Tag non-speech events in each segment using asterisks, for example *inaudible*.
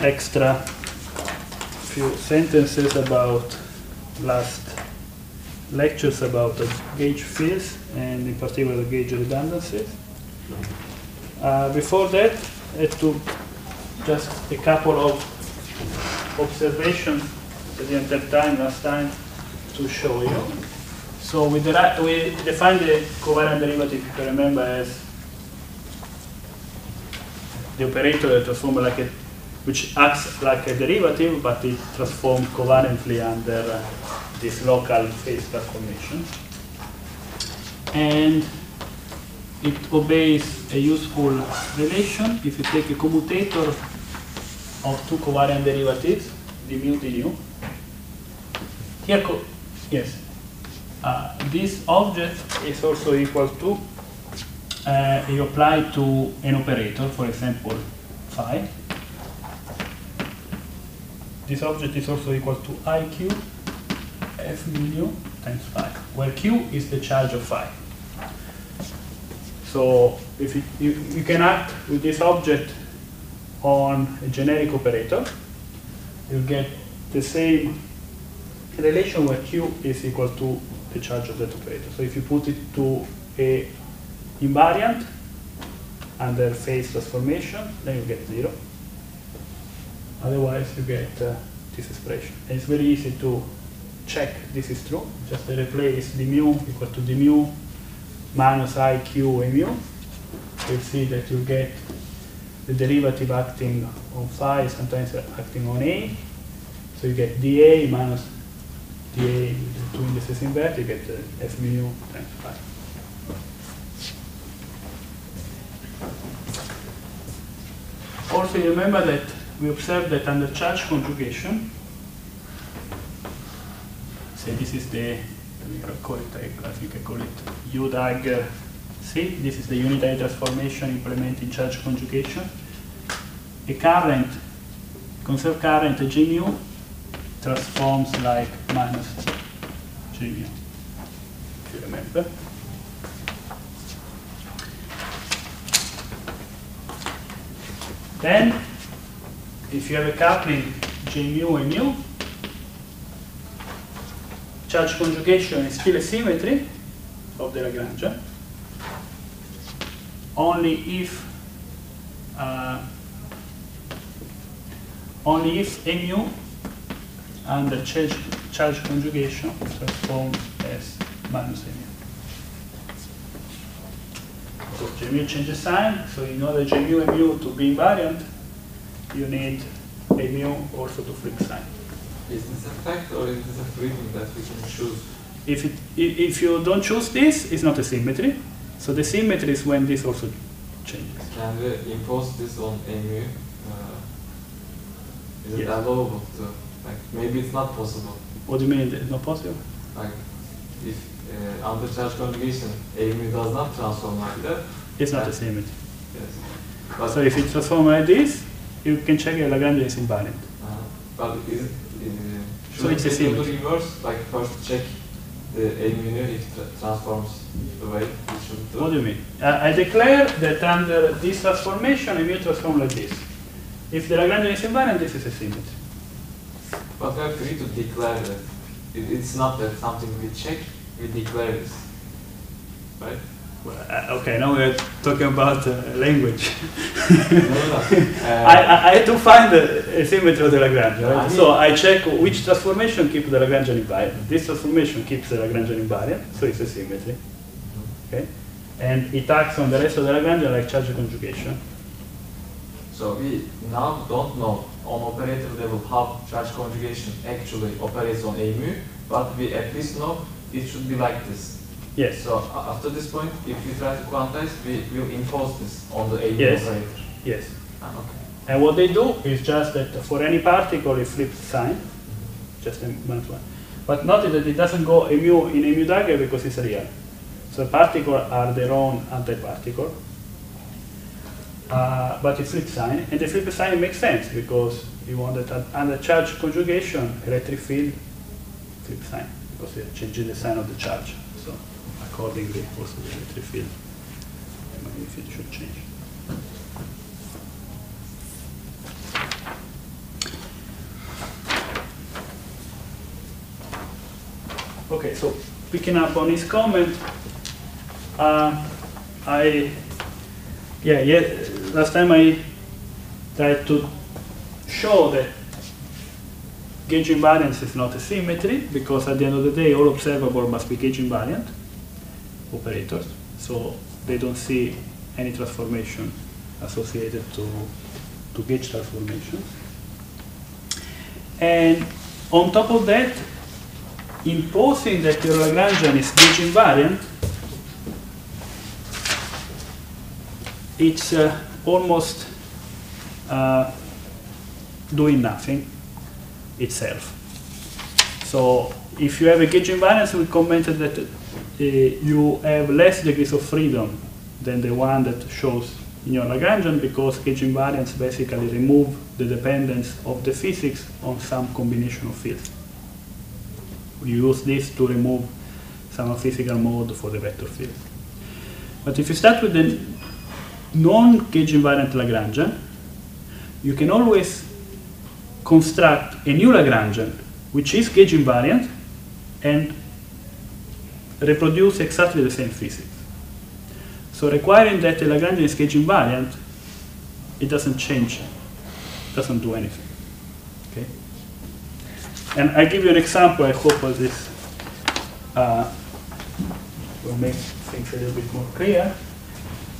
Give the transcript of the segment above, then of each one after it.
extra few sentences about last lectures about the gauge fields and in particular the gauge redundancies. Uh, before that, I to just a couple of observations I didn't have time last time to show you. So we, we define the covariant derivative, if you remember, as the operator that transforms like a, which acts like a derivative, but it transforms covariantly under uh, this local phase transformation. And it obeys a useful relation if you take a commutator of two covariant derivatives, d mu d nu. Here, yes, uh, this object is also equal to, uh, you apply to an operator, for example, phi. This object is also equal to iq f mu times phi, where q is the charge of phi. So if you, you, you can act with this object on a generic operator, you get the same relation where q is equal to the charge of that operator. So if you put it to a invariant under phase transformation, then you get zero. Otherwise, you get uh, this expression. And it's very easy to check this is true. Just replace the mu equal to the mu minus iq mu. You'll see that you get the derivative acting on phi, sometimes acting on a. So you get dA minus dA with the two indices inverted, you get the f mu times phi. Also, you remember that we observe that under charge conjugation, say this is the, let me call it, I think I call it UDAG C, this is the unitary transformation implementing charge conjugation. A current, conserved current G mu transforms like minus G mu, if you remember. Then, if you have a coupling J mu and mu, charge conjugation is still a symmetry of the Lagrangian, only if uh, only if mu under charge, charge conjugation transforms as minus mu. So J mu changes sign, so in order J mu and mu to be invariant, you need a mu also to flip sign. Is this a fact or is this a freedom that we can choose? If, it, if you don't choose this, it's not a symmetry. So the symmetry is when this also changes. Can we impose this on AMU? Uh, is it Yes. allowable to? Like maybe it's not possible. What do you mean it's not possible? Like if uh, under charge conjugation AMU does not transform like that. It's not a symmetry. Yes. But, So if it transforms like this, you can check a Lagrangian is invariant. uh, but is it? Uh, So it's a we do the symmetry. reverse? Like first check the AMU if it tra- transforms the way it should do. What do you mean? Uh, I declare that under this transformation, a mu transforms like this. If the Lagrangian is invariant, this is a symmetry. But we are free to declare that. It, it's not that something we check, we declare this. Right? Well, uh, okay, now we're talking about uh, language. *laughs* *laughs* I, I, I had to find a, a symmetry of the Lagrangian. I Right? mean- so I check which transformation keeps the Lagrangian invariant. This transformation keeps the Lagrangian invariant, so it's a symmetry. Okay? And it acts on the rest of the Lagrangian like charge conjugation. So we now don't know on operator level how charge conjugation actually operates on a mu, but we at least know it should be like this. Yes. So after this point, if we try to quantize, we will impose this on the a mu Yes. operator. Yes. Ah, okay. And what they do is just that for any particle, it flips sign, just a minus one. But notice that it doesn't go mu in a mu dagger because it's real. So particles are their own antiparticle. Uh, but it flips sign, and the flip sign makes sense because you want that under charge conjugation, electric field flip sign because it changes the sign of the charge accordingly also the electric field magnitude should change. Okay, so picking up on his comment, uh, I, yeah, yeah, last time I tried to show that gauge invariance is not a symmetry because at the end of the day all observable must be gauge invariant operators. So they don't see any transformation associated to, to gauge transformations and on top of that imposing that your Lagrangian is gauge invariant. It's uh, almost uh, doing nothing itself. So if you have a gauge invariance, we commented that Uh, you have less degrees of freedom than the one that shows in your Lagrangian because gauge invariance basically remove the dependence of the physics on some combination of fields. You use this to remove some physical mode for the vector field. But if you start with the non-gauge invariant Lagrangian, you can always construct a new Lagrangian which is gauge invariant and reproduce exactly the same physics. So requiring that the Lagrangian is gauge invariant, it doesn't change, doesn't do anything. Okay? And I give you an example, I hope of this uh, will make things a little bit more clear.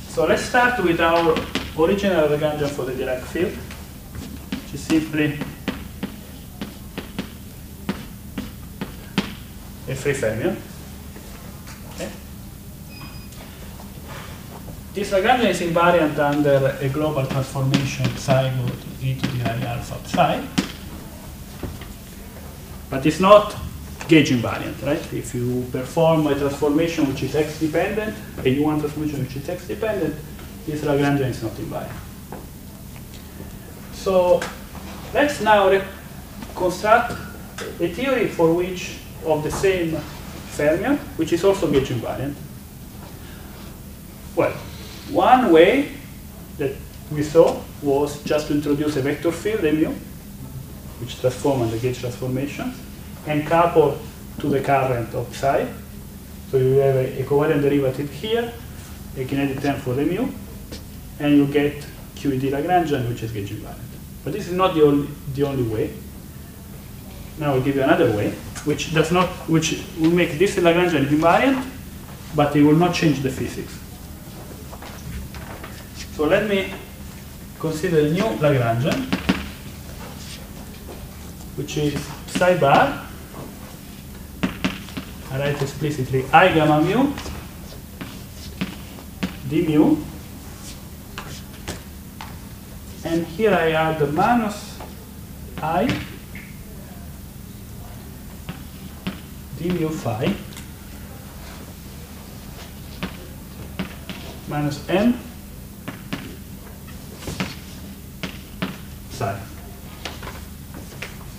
So let's start with our original Lagrangian for the Dirac field, which is simply a free fermion. This Lagrangian is invariant under a global transformation psi to e to the i alpha psi, but it's not gauge invariant, right? If you perform a transformation which is x dependent, a U1 transformation which is x dependent, this Lagrangian is not invariant. So let's now construct a theory for which of the same fermion, which is also gauge invariant. Well, one way that we saw was just to introduce a vector field, mu, which transform under gauge transformations, and couple to the current of psi. So you have a, a covariant derivative here, a kinetic term for the mu, and you get QED Lagrangian, which is gauge invariant. But this is not the only, the only way. Now I'll give you another way, which does not, which will make this Lagrangian invariant, but it will not change the physics. So let me consider a new Lagrangian, which is psi bar. I write explicitly I gamma mu d mu, and here I add the minus i d mu phi minus m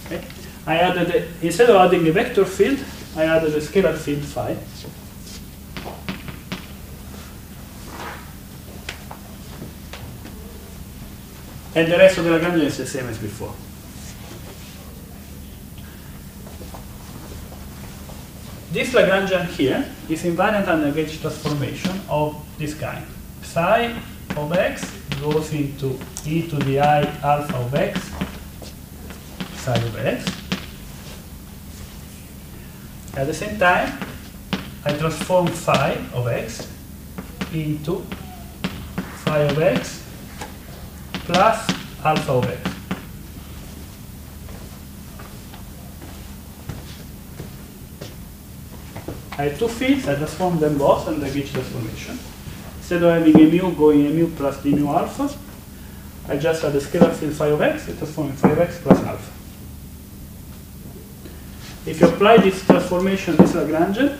Okay. I added, a, instead of adding a vector field, I added a scalar field phi. And the rest of the Lagrangian is the same as before. This Lagrangian here is invariant under gauge transformation of this kind. Psi of x goes into e to the i alpha of x psi of x. At the same time, I transform phi of x into phi of x plus alpha of x. I have two fields, I transform them both under gauge transformation. Instead of having a mu going a mu plus d mu alpha, I just add a scalar field phi of x, I transform phi of x plus alpha. If you apply this transformation, this Lagrangian,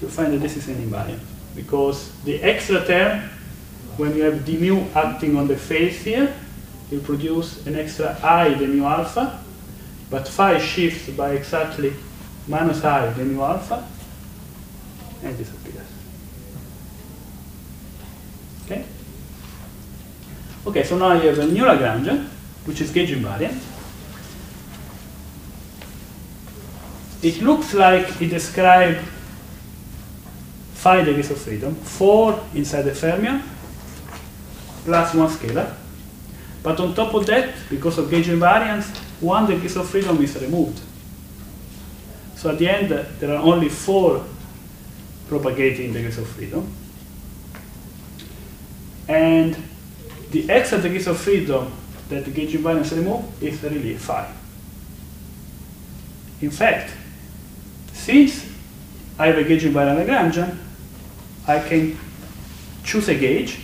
you find that this is an invariant. Because the extra term, when you have d mu acting on the phase here, you produce an extra i d mu alpha, but phi shifts by exactly minus i d mu alpha, and disappears. Okay? Okay, so now you have a new Lagrangian, which is gauge invariant. it looks like it describes five degrees of freedom, four inside the fermion, plus one scalar. But on top of that, because of gauge invariance, one degree of freedom is removed. So at the end, there are only four propagating degrees of freedom. And the extra degrees of freedom that the gauge invariance removes is really five. In fact, since I have a gauge invariant Lagrangian, I can choose a gauge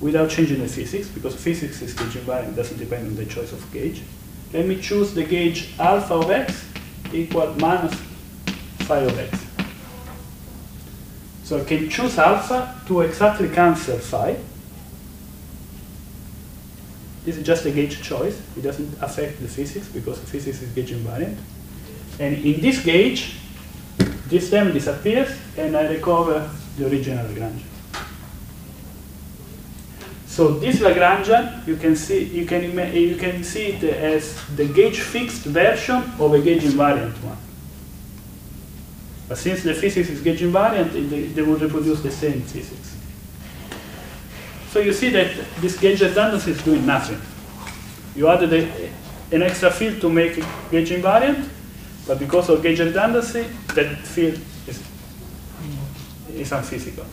without changing the physics, because physics is gauge invariant, doesn't depend on the choice of gauge. Let me choose the gauge alpha of x equal minus phi of x. So I can choose alpha to exactly cancel phi. This is just a gauge choice. It doesn't affect the physics because the physics is gauge invariant. And in this gauge, this term disappears and I recover the original Lagrangian. So this Lagrangian, you can see you can you can see it as the gauge fixed version of a gauge invariant one. But since the physics is gauge invariant, they, they reproduce the same physics. So you see that this gauge redundancy is doing nothing. You added a, an extra field to make gauge invariant, but because of gauge redundancy, that field is, is unphysical.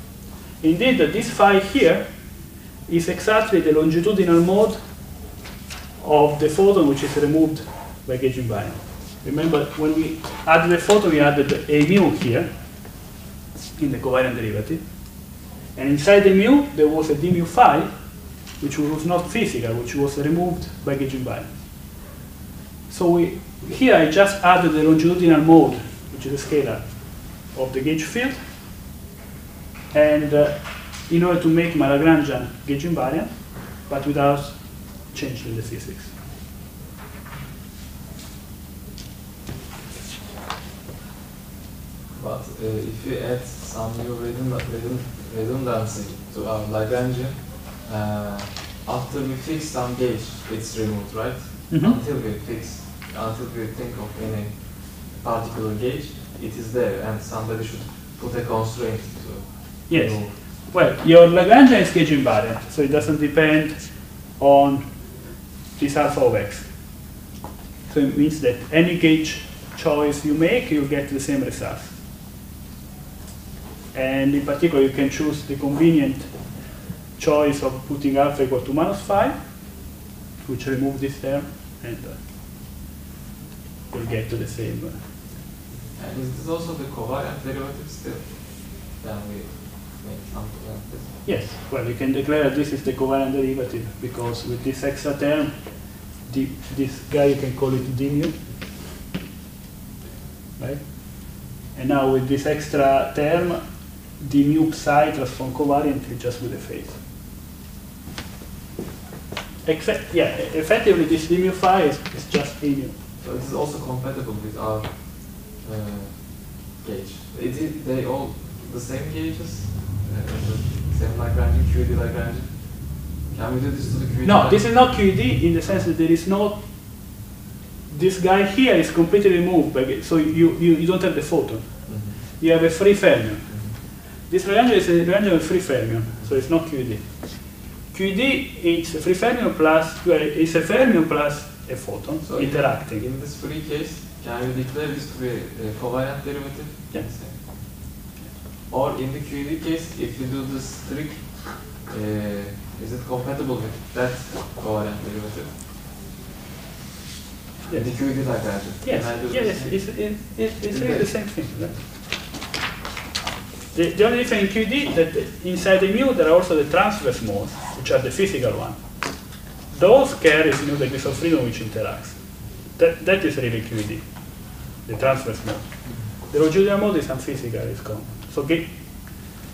Indeed, this phi here is exactly the longitudinal mode of the photon which is removed by gauge invariant. Remember, when we added the photon, we added a mu here in the covariant derivative. And inside the mu, there was a d mu phi, which was not physical, which was removed by gauge invariant. So we, here I just added the longitudinal mode, which is a scalar, of the gauge field. And uh, in order to make my Lagrangian gauge invariant, but without changing the physics. But uh, if you add some new redundancy to our Lagrangian, uh, after we fix some gauge, it's removed, right? Mm -hmm. Until we fix, until we think of any particular gauge, it is there, and somebody should put a constraint to yes. remove. Well, your Lagrangian is gauge invariant, so it doesn't depend on this alpha of x. So it means that any gauge choice you make, you get the same result. And in particular, you can choose the convenient choice of putting alpha equal to 5, which remove this term, and uh, we'll get to the same. Uh, and is this also the covariant derivative still? Then we make something like this? Yes, well, you can declare that this is the covariant derivative because with this extra term, the, this guy you can call it d mu, right? And now with this extra term, the mu psi transform covariantly just with the phase. Except, yeah, effectively this d mu phi is, is just a mu. So this is also compatible with our uh, gauge. Is it they all the same gauges? Uh, the same Lagrangian, QED Lagrangian? Can we do this to the QED? No, this is not QED in the sense that there is no this guy here is completely removed, so you, you, you don't have the photon. Mm -hmm. You have a free fermion. This Lagrangian is a of free fermion, so it's not QED. QED is a free fermion plus, well, it's a fermion plus a photon so interacting. In, this free case, can you declare this to be a covariant derivative? Yes. Or in the QED case, if you do this trick, uh, is it compatible with that covariant derivative? Yes. The QED like that? Yes, yes, it's, it's, it's, it's really the same thing. Right? The, the only difference in QED that inside the mu there are also the transverse modes, which are the physical one. Those know, the degrees of freedom which interacts. That, that is really QED, the transverse mode. The longitudinal mode is unphysical, it's common. So ga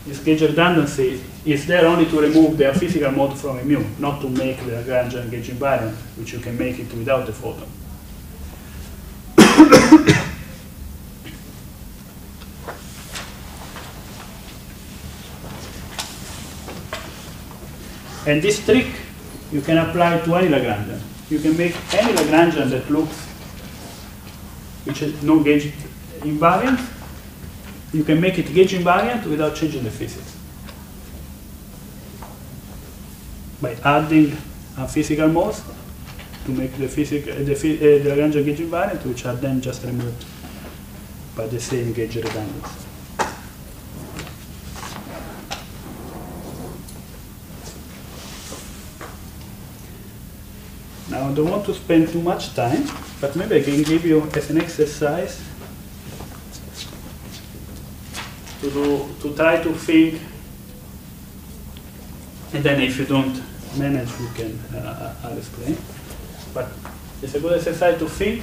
this gauge redundancy is there only to remove the physical mode from a mu, not to make the Lagrangian gauge invariant, which you can make it without the photon. And this trick you can apply to any Lagrangian. You can make any Lagrangian that looks which is no gauge invariant, you can make it gauge invariant without changing the physics. By adding a physical modes to make the, physic, uh, the, uh, the Lagrangian gauge invariant, which are then just removed by the same gauge redundancy. Don't want to spend too much time, but maybe I can give you as an exercise to do to try to think, and then if you don't manage, you can uh, I'll explain. But it's a good exercise to think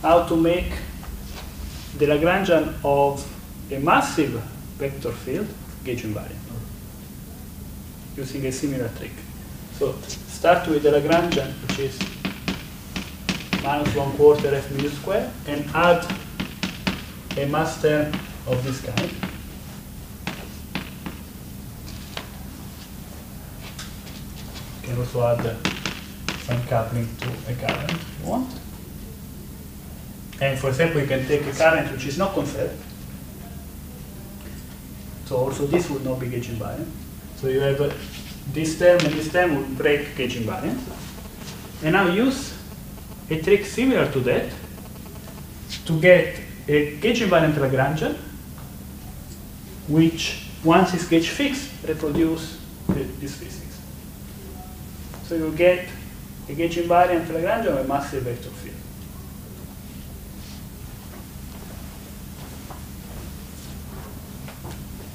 how to make the Lagrangian of a massive vector field gauge invariant using a similar trick. So start with the Lagrangian, which is minus one quarter f mu square, and add a mass term of this kind. You can also add some coupling to a current if you want. And for example, you can take a current which is not conserved. So also this would not be gauge invariant. So you have uh, this term and this term would break gauge invariant. And now use a trick similar to that to get a gauge invariant Lagrangian, which once it's gauge fixed, reproduce the, this physics. So you get a gauge invariant Lagrangian of a massive vector field.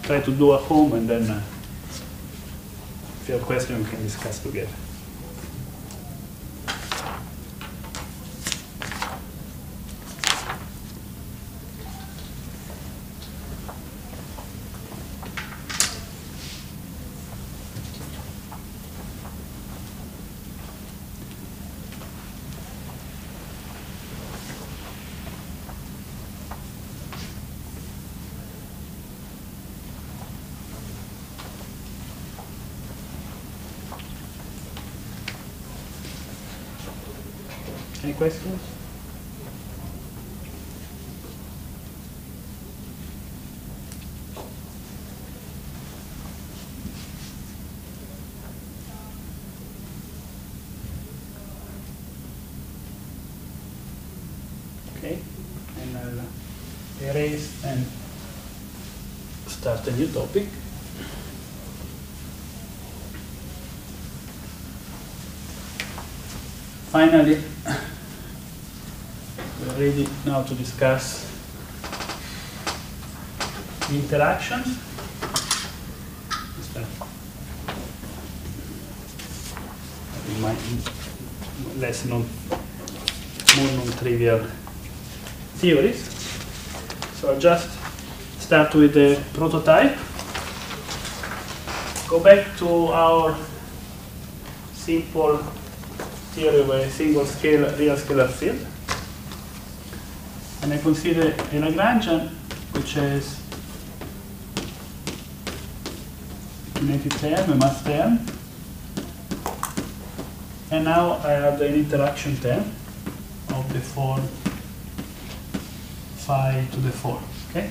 Try to do at home and then uh, if you have questions we can discuss together. Any questions? Okay, and uh, I'll erase and start a new topic. Finally, ready now to discuss the interactions. Uh, my- less non, more non-trivial theories. So I'll just start with the prototype. Go back to our simple theory of a single scale real scalar field. And I consider a Lagrangian which has kinetic term, a mass term. And now I have an interaction term of the form phi to the 4. Okay?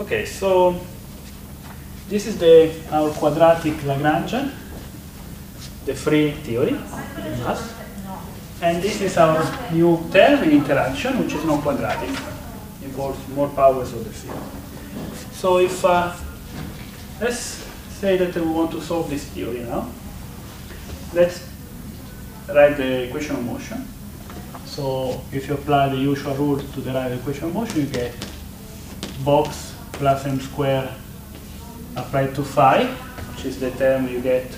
Okay, so this is the our quadratic Lagrangian, the free theory mass. And this is our new term in interaction, which is non-quadratic, involves more powers of the field. So if, uh, let's say that we want to solve this theory now. Let's write the equation of motion. So if you apply the usual rule to derive the equation of motion, you get box plus m square applied to phi, which is the term you get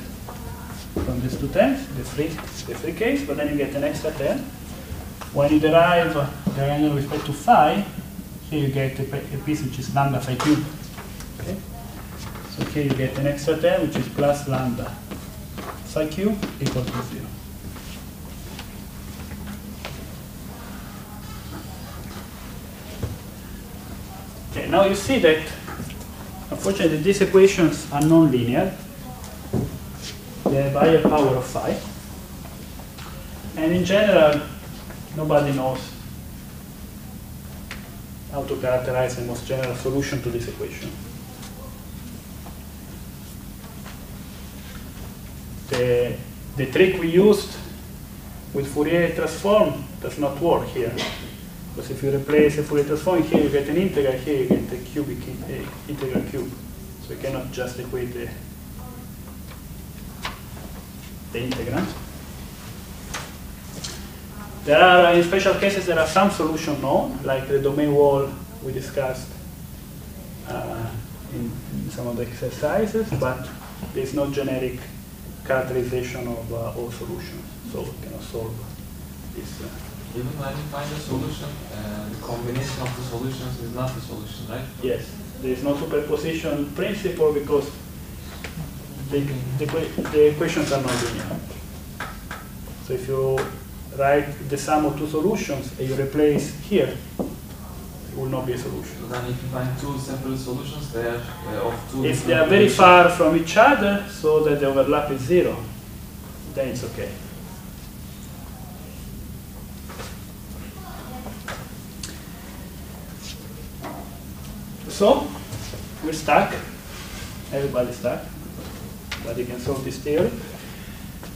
from these two terms, the free, the free case, but then you get an extra term. When you derive the angle with respect to phi, here you get a piece which is lambda phi cube. Okay? So here you get an extra term which is plus lambda phi cube equal to zero. Okay, now you see that Fortunately, these equations are nonlinear. They have higher power of phi. And in general, nobody knows how to characterize the most general solution to this equation. The, the trick we used with Fourier transform does not work here. Because if you replace a Fourier transform here, you get an integral, here you get a cubic in, integral cube. So you cannot just equate the, the integrand. There are, in special cases, there are some solutions known, like the domain wall we discussed uh, in, in, some of the exercises, but there is no generic characterization of uh, all solutions, so we cannot solve this. Uh, Even when you find a solution, uh, the combination of the solutions is not the solution, right? Yes, there is no superposition principle because the, the, the equations are not linear. So if you write the sum of two solutions and you replace here, it will not be a solution. So then if you find two separate solutions, they are uh, of two If they are very far from each other, so that the overlap is zero, then it's okay. So, we're stuck. Everybody's stuck. But you can solve this theory.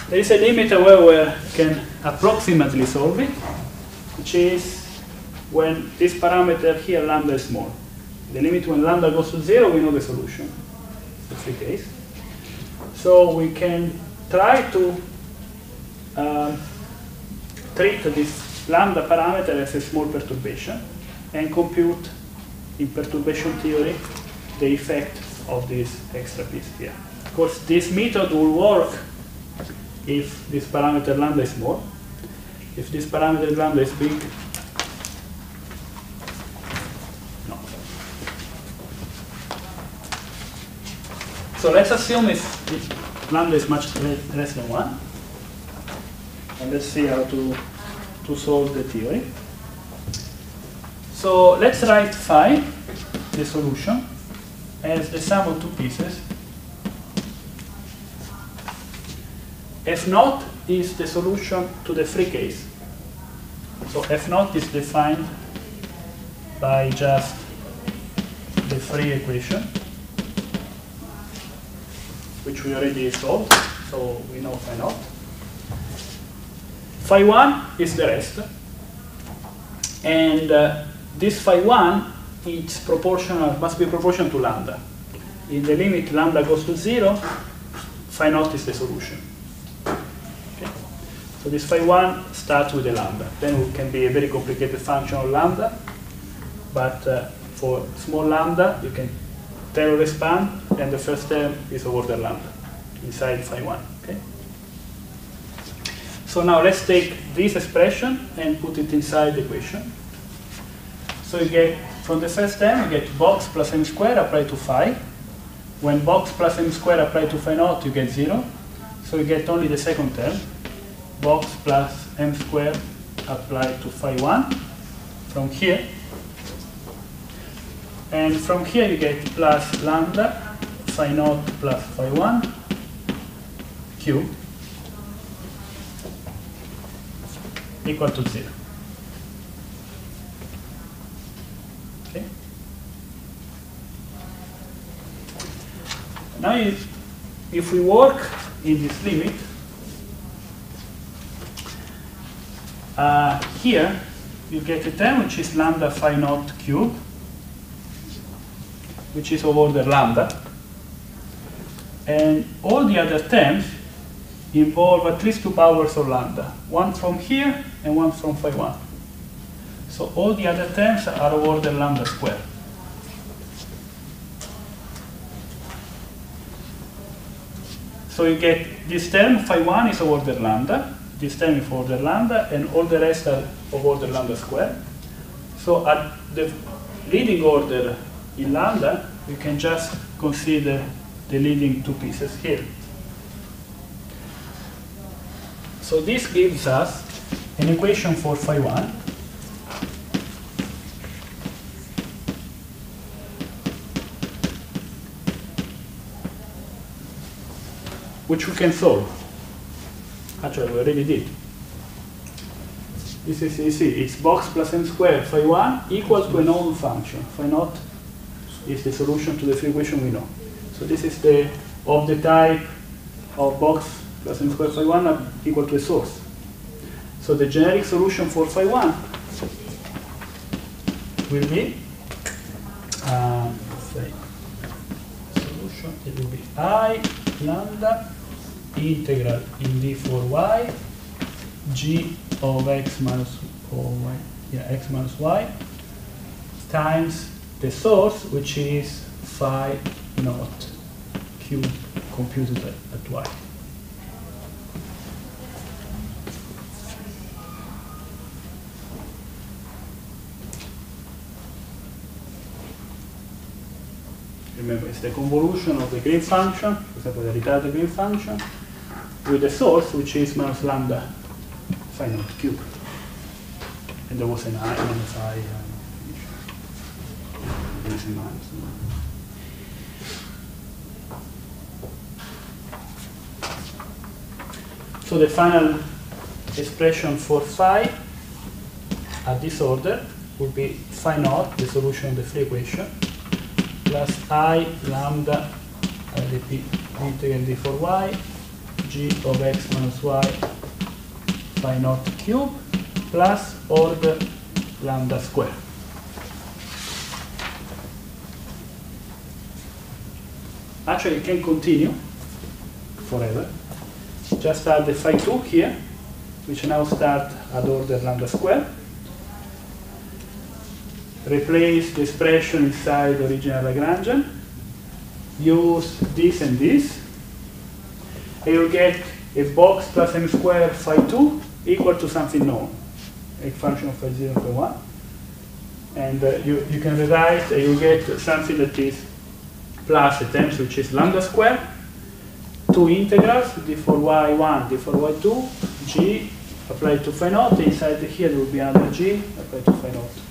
There is a limit where we can approximately solve it, which is when this parameter here, lambda is small. The limit when lambda goes to zero, we know the solution. The case. So we can try to um, treat this lambda parameter as a small perturbation and compute in perturbation theory the effect of this extra piece here. Of course, this method will work if this parameter lambda is small. If this parameter lambda is big, no. So let's assume if, if lambda is much less than 1. And let's see how to, to solve the theory. So let's write phi, the solution, as the sum of two pieces. F naught is the solution to the free case. So F naught is defined by just the free equation, which we already solved, so we know phi naught. Phi 1 is the rest, and uh, this phi 1 it's proportional, must be proportional to lambda. In the limit lambda goes to 0, phi naught is the solution. Okay? So this phi 1 starts with the lambda. Then it can be a very complicated function of lambda, but uh, for small lambda, you can Taylor expand, and the first term is of order lambda inside phi 1. Okay? So now let's take this expression and put it inside the equation. So you get, from the first term, you get box plus m squared applied to phi. When box plus m squared applied to phi naught, you get zero. So you get only the second term, box plus m squared applied to phi 1 from here. And from here you get plus lambda phi naught plus phi 1 cube equal to 0. Now if, if we work in this limit, uh, here you get a term which is lambda phi naught cube, which is of order lambda. And all the other terms involve at least two powers of lambda, one from here and one from phi 1. So all the other terms are of order lambda squared. So you get this term, phi 1 is of order lambda, this term is order lambda, and all the rest are of order lambda squared. So at the leading order in lambda, you can just consider the leading two pieces here. So this gives us an equation for phi 1 which we can solve. Actually, we already did. This is easy. It's box plus n squared phi 1 equals to a known function. Phi naught is the solution to the free equation we know. So this is the of the type of box plus n squared phi 1 equal to a source. So the generic solution for phi 1 will be um, solution it will be i lambda integral in d for y g of x minus y yeah x minus y times the source which is phi naught cube computed at, at y. Remember, it's the convolution of the green function, for example, the retarded green function, with the source, which is minus lambda phi naught cube. And there was an i minus i. Um. So the final expression for phi at this order would be phi naught, the solution of the free equation, plus i lambda ldp integral d for y g of x minus y phi naught cube plus order lambda square. Actually, it can continue forever. Just add the phi 2 here, which now start at order lambda square. Replace the expression inside the original Lagrangian. Use this and this. And you get a box plus m squared phi 2 equal to something known, a function of phi 0 phi 1. And uh, you, you can rewrite, uh, you get something that is plus a term which is lambda squared, two integrals, d for y1, d for y2, g applied to phi naught, inside here there will be another g applied to phi naught.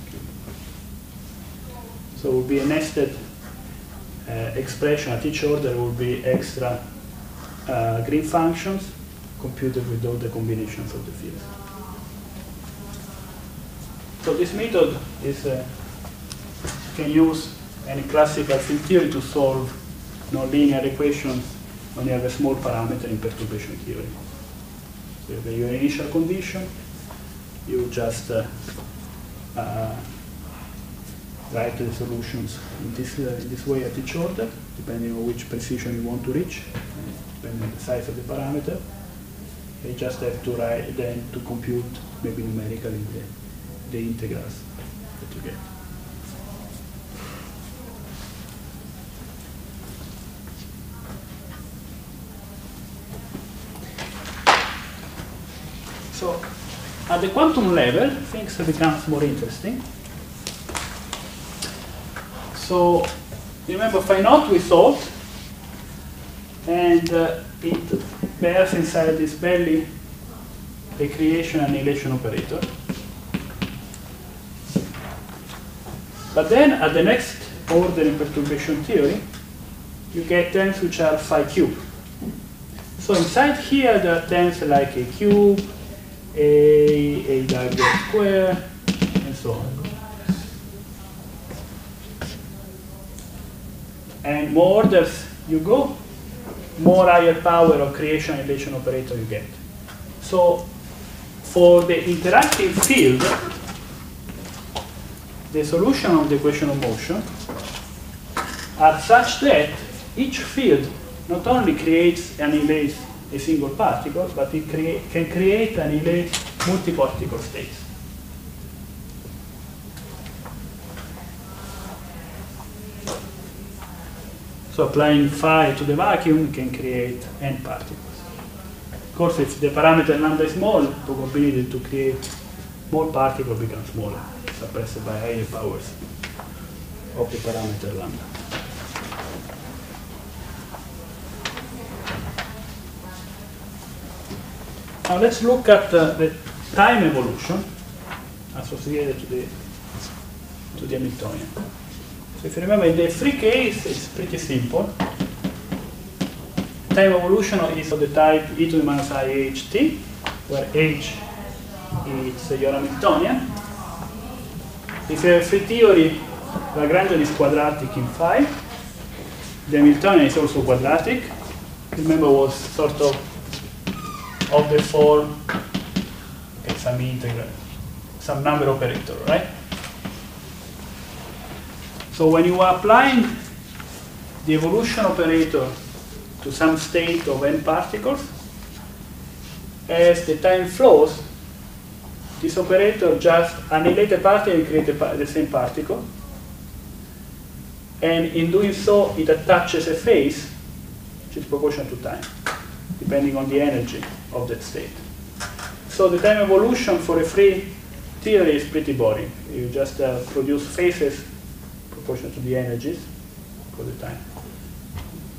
So it will be a nested uh, expression at each order will be extra uh, green functions computed with all the combinations of the fields. So this method is uh, can use any classical field theory to solve nonlinear equations when you have a small parameter in perturbation theory. So you have your initial condition, you just uh, uh, write the solutions in this, uh, in this way at each order, depending on which precision you want to reach, depending on the size of the parameter. You just have to write then to compute maybe numerically the, the integrals that you get. So at the quantum level, things becomes more interesting. So remember phi naught we solved, and uh, it bears inside this belly a creation annihilation operator. But then at the next order in perturbation theory, you get terms which are phi cube. So inside here there are terms like a cube, a, a diagonal square, and so on. And more orders you go, more higher power of creation annihilation operator you get. So for the interactive field, the solution of the equation of motion are such that each field not only creates and annihilates a single particle, but it crea can create and annihilate multi-particle states. So applying phi to the vacuum can create n particles. Of course, if the parameter lambda is small, probability to create more particles becomes smaller, suppressed by higher powers of the parameter lambda. Now let's look at uh, the time evolution associated to the to the Hamiltonian. So if you remember, the free case, it's pretty simple. time evolution is of the type e to the minus i h t, where h is your Hamiltonian. If you have free theory, Lagrangian is quadratic in phi. The Hamiltonian is also quadratic. Remember, was sort of of the form okay, some integral, some number operator, right? So when you are applying the evolution operator to some state of n particles, as the time flows, this operator just annihilates a particle and creates the same particle. And in doing so, it attaches a phase, which is proportional to time, depending on the energy of that state. So the time evolution for a free theory is pretty boring. You just uh, produce phases proportional to the energies for the time.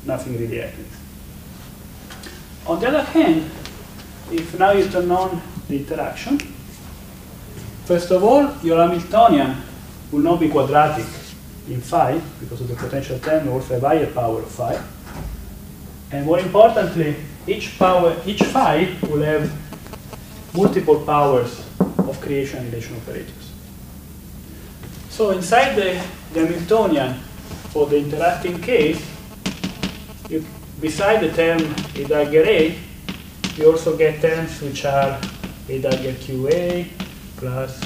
Nothing really happens. On the other hand, if now you turn on the interaction, first of all, your Hamiltonian will not be quadratic in phi, because of the potential term, also have higher power of phi. And more importantly, each power, each phi will have multiple powers of creation annihilation operators. So inside the, the Hamiltonian for the interacting case, you, beside the term A dagger A, you also get terms which are A dagger QA plus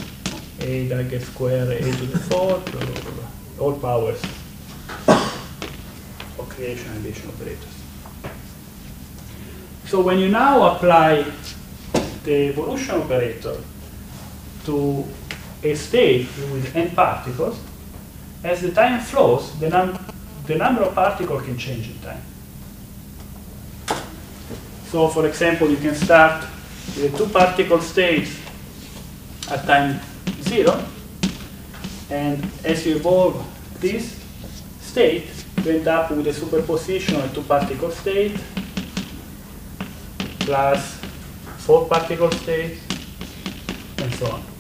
A dagger square A to the fourth, blah, blah, blah, all powers of creation annihilation operators. So when you now apply the evolution operator to a state with n particles, as the time flows, the, num the number of particles can change in time. So for example, you can start with a two particle state at time zero, and as you evolve this state, you end up with a superposition of two particle state plus four particle states, and so on.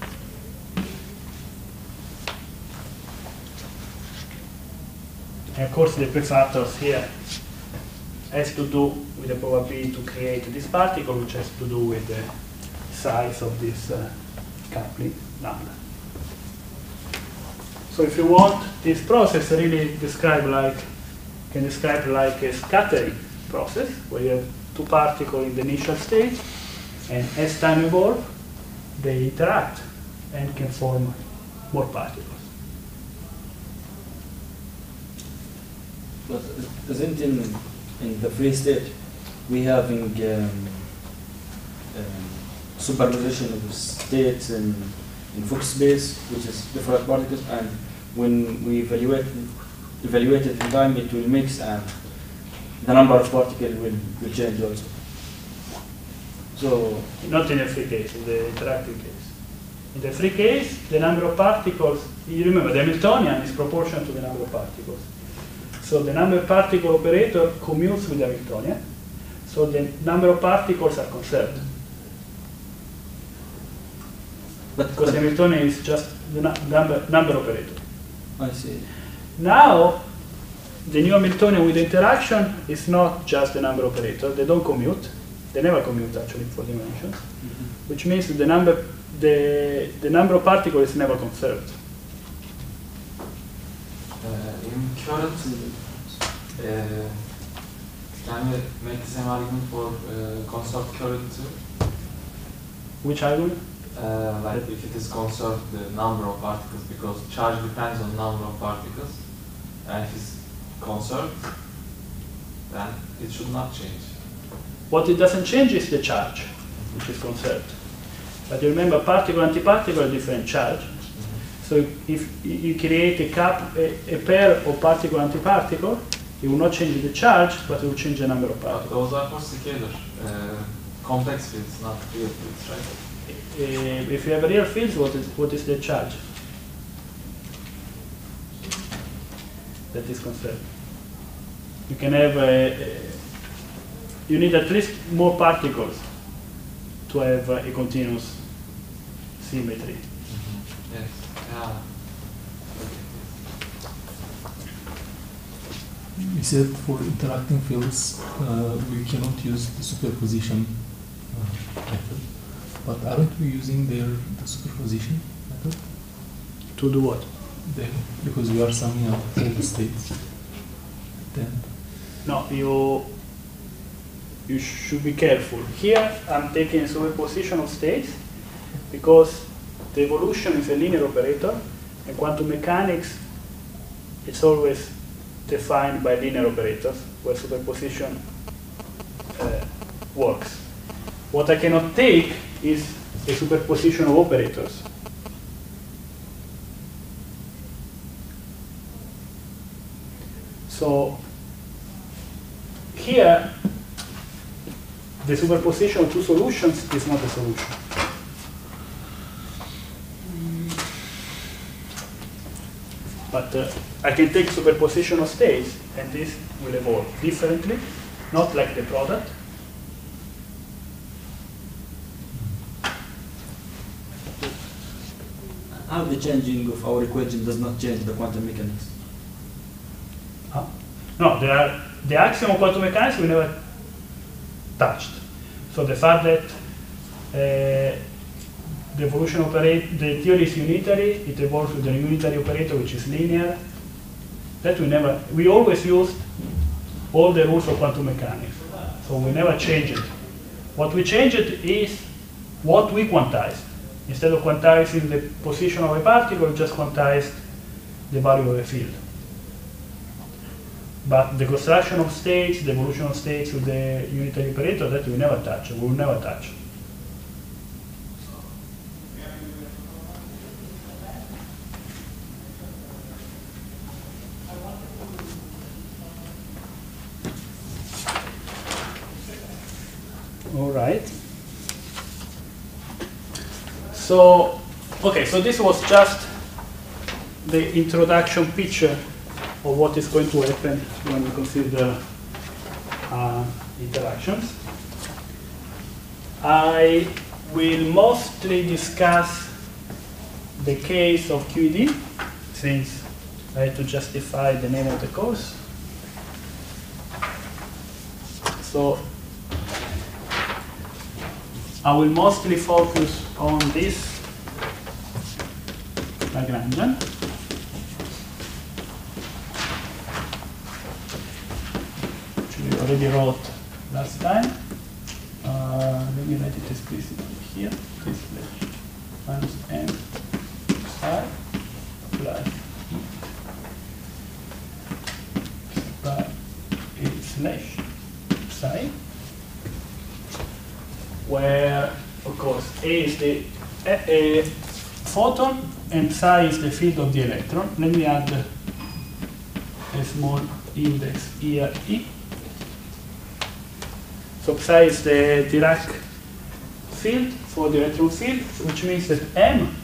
And of course, the prefactors here has to do with the probability to create this particle, which has to do with the size of this uh, coupling lambda. So if you want this process really describe like can describe like a scattering process where you have two particles in the initial state and as time evolves, they interact and can form more particles. But isn't in, in the free state we having um, um, superposition of states in, in Fock space, which is different particles, and when we evaluate evaluate it in time, it will mix and the number of particles will, will change also. So Not in the free case, in the interacting case. In the free case, the number of particles, you remember the Hamiltonian is proportional to the number of particles. So the number of particle operator commutes with the Hamiltonian. So the number of particles are conserved. but, Because the Hamiltonian is just the number, number operator. I see. Now, the new Hamiltonian with the interaction is not just the number operator. They don't commute. They never commute actually for dimensions, which means the number, the, the number of particles is never conserved. Uh, in current, uh, can we make the same argument for uh, conserved current too? Which argument? Uh, like if it is conserved the number of particles because charge depends on number of particles and if it's conserved then it should not change. What it doesn't change is the charge, which is conserved. But you remember, particle antiparticle are different charge. So if you- you create a, cap, a, a pair of particle antiparticle, it will not change the charge, but it will change the number of But particles. those are for scalar, uh, complex fields, not real fields, right? Uh, if you have a real field, what is, what is the charge? That is conserved. You can have a, a- you need at least more particles to have a continuous symmetry. Yes. Yeah. We said for interacting fields, uh, we cannot use the superposition uh, method. But aren't we using there the superposition method? To do what? Then, because we are summing up all the states. Then, No, you you should be careful. Here I'm taking a superposition of states because the evolution is a linear operator and quantum mechanics it's always defined by linear operators where superposition uh, works. What I cannot take is a superposition of operators. So here, the superposition of two solutions is not a solution. But uh, I can take superposition of states, and this will evolve differently, not like the product. How the changing of our equation does not change the quantum mechanics? No, there are, the axiom of quantum mechanics we never touched. So the fact that uh, the evolution operate, the theory is unitary, it evolves with a unitary operator which is linear. That we never, we always used all the rules of quantum mechanics. So we never changed it. What we changed is what we quantized. Instead of quantizing the position of a particle, we just quantized the value of a field. But the construction of states, the evolution of states with the unitary operator, that we never touch, we will never touch. All right. So, okay, so this was just the introduction picture of what is going to happen when we consider uh, interactions. I will mostly discuss the case of QED, since I had to justify the name of the course. So I will mostly focus on this Lagrangian. which we already wrote last time. Uh, let me write it explicitly here. This slash minus m psi plus by slash psi, where of course a is the a, a photon and psi is the field of the electron. Let me add a small index here e. So psi is the Dirac field for the electron field, which means that m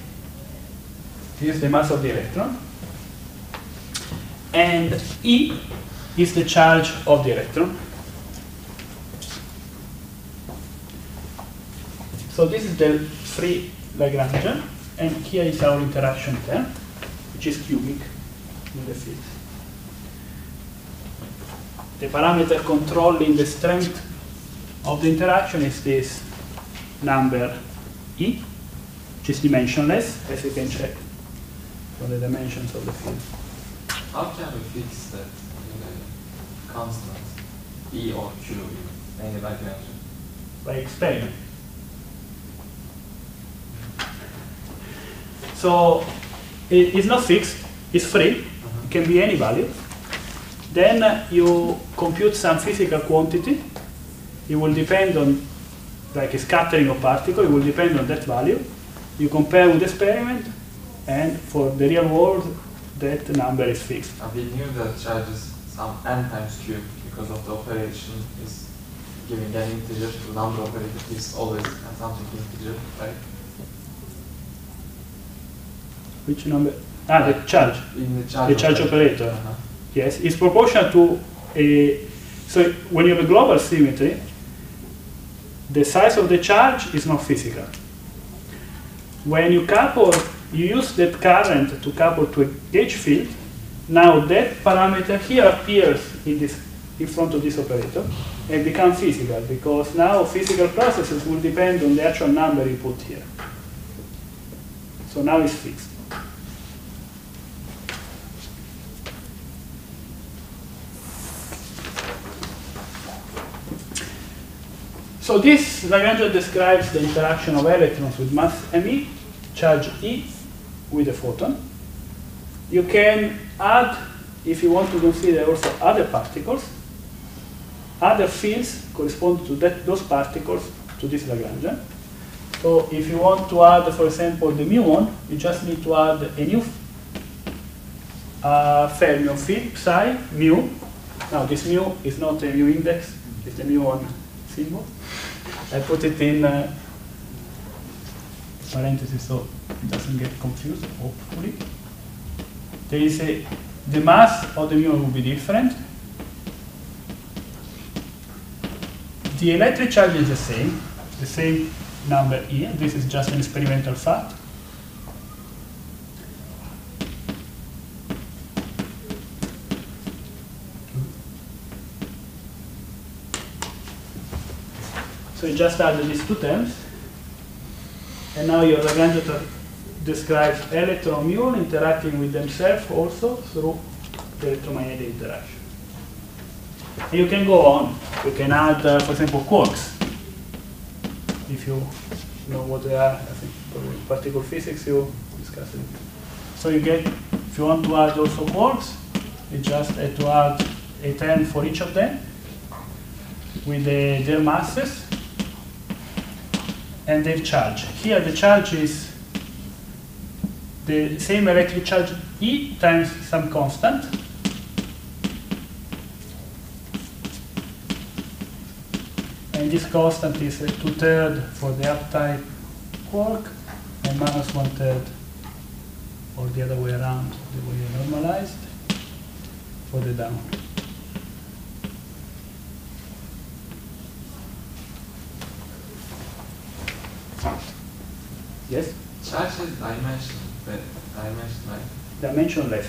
is the mass of the electron, and e is the charge of the electron. So this is the free Lagrangian, and here is our interaction term, which is cubic in the field. The parameter controlling the strength of the interaction is this number E, which is dimensionless, as you can check from the dimensions of the field. How can we fix that in a constant E or Q in any Lagrangian? by experiment. So it is not fixed, it's free, it can be any value. Then uh, you compute some physical quantity. It will depend on, like a scattering of particle, it will depend on that value. You compare with the experiment, and for the real world, that number is fixed. And we knew that charges some n times q because of the operation is giving an integer, the number operator is always something integer, right? Which number? Ah, the charge. In the charge, The charge operator. Uh-huh. Yes, it's proportional to a. So when you have a global symmetry, the size of the charge is not physical. When you couple, you use that current to couple to a gauge field, now that parameter here appears in this in front of this operator and become physical because now physical processes will depend on the actual number you put here. So now it's fixed. So this Lagrangian describes the interaction of electrons with mass me, charge E, with a photon. You can add, if you want to consider also other particles, other fields correspond to that, those particles to this Lagrangian. So if you want to add, for example, the muon, you just need to add a new uh, fermion field, psi, mu. Now this mu is not a mu index, it's a muon symbol. I put it in uh, parentheses so it doesn't get confused, hopefully. There is a, the mass of the muon will be different. The electric charge is the same, the same number E. This is just an experimental fact. So you just add these two terms, and now your Lagrangian describes electron muon interacting with themselves also through the electromagnetic interaction. And you can go on. You can add, uh, for example, quarks. If you know what they are, I think particle physics you discussed it. So you get, if you want to add also quarks, you just have to add a term for each of them with the, their masses and their charge. Here the charge is the same electric charge E times some constant. And this constant is uh, two-thirds for the up-type quark and minus one-third or the other way around, the way normalized for the down. Yes? Charge is dimension, but dimension. Dimensionless.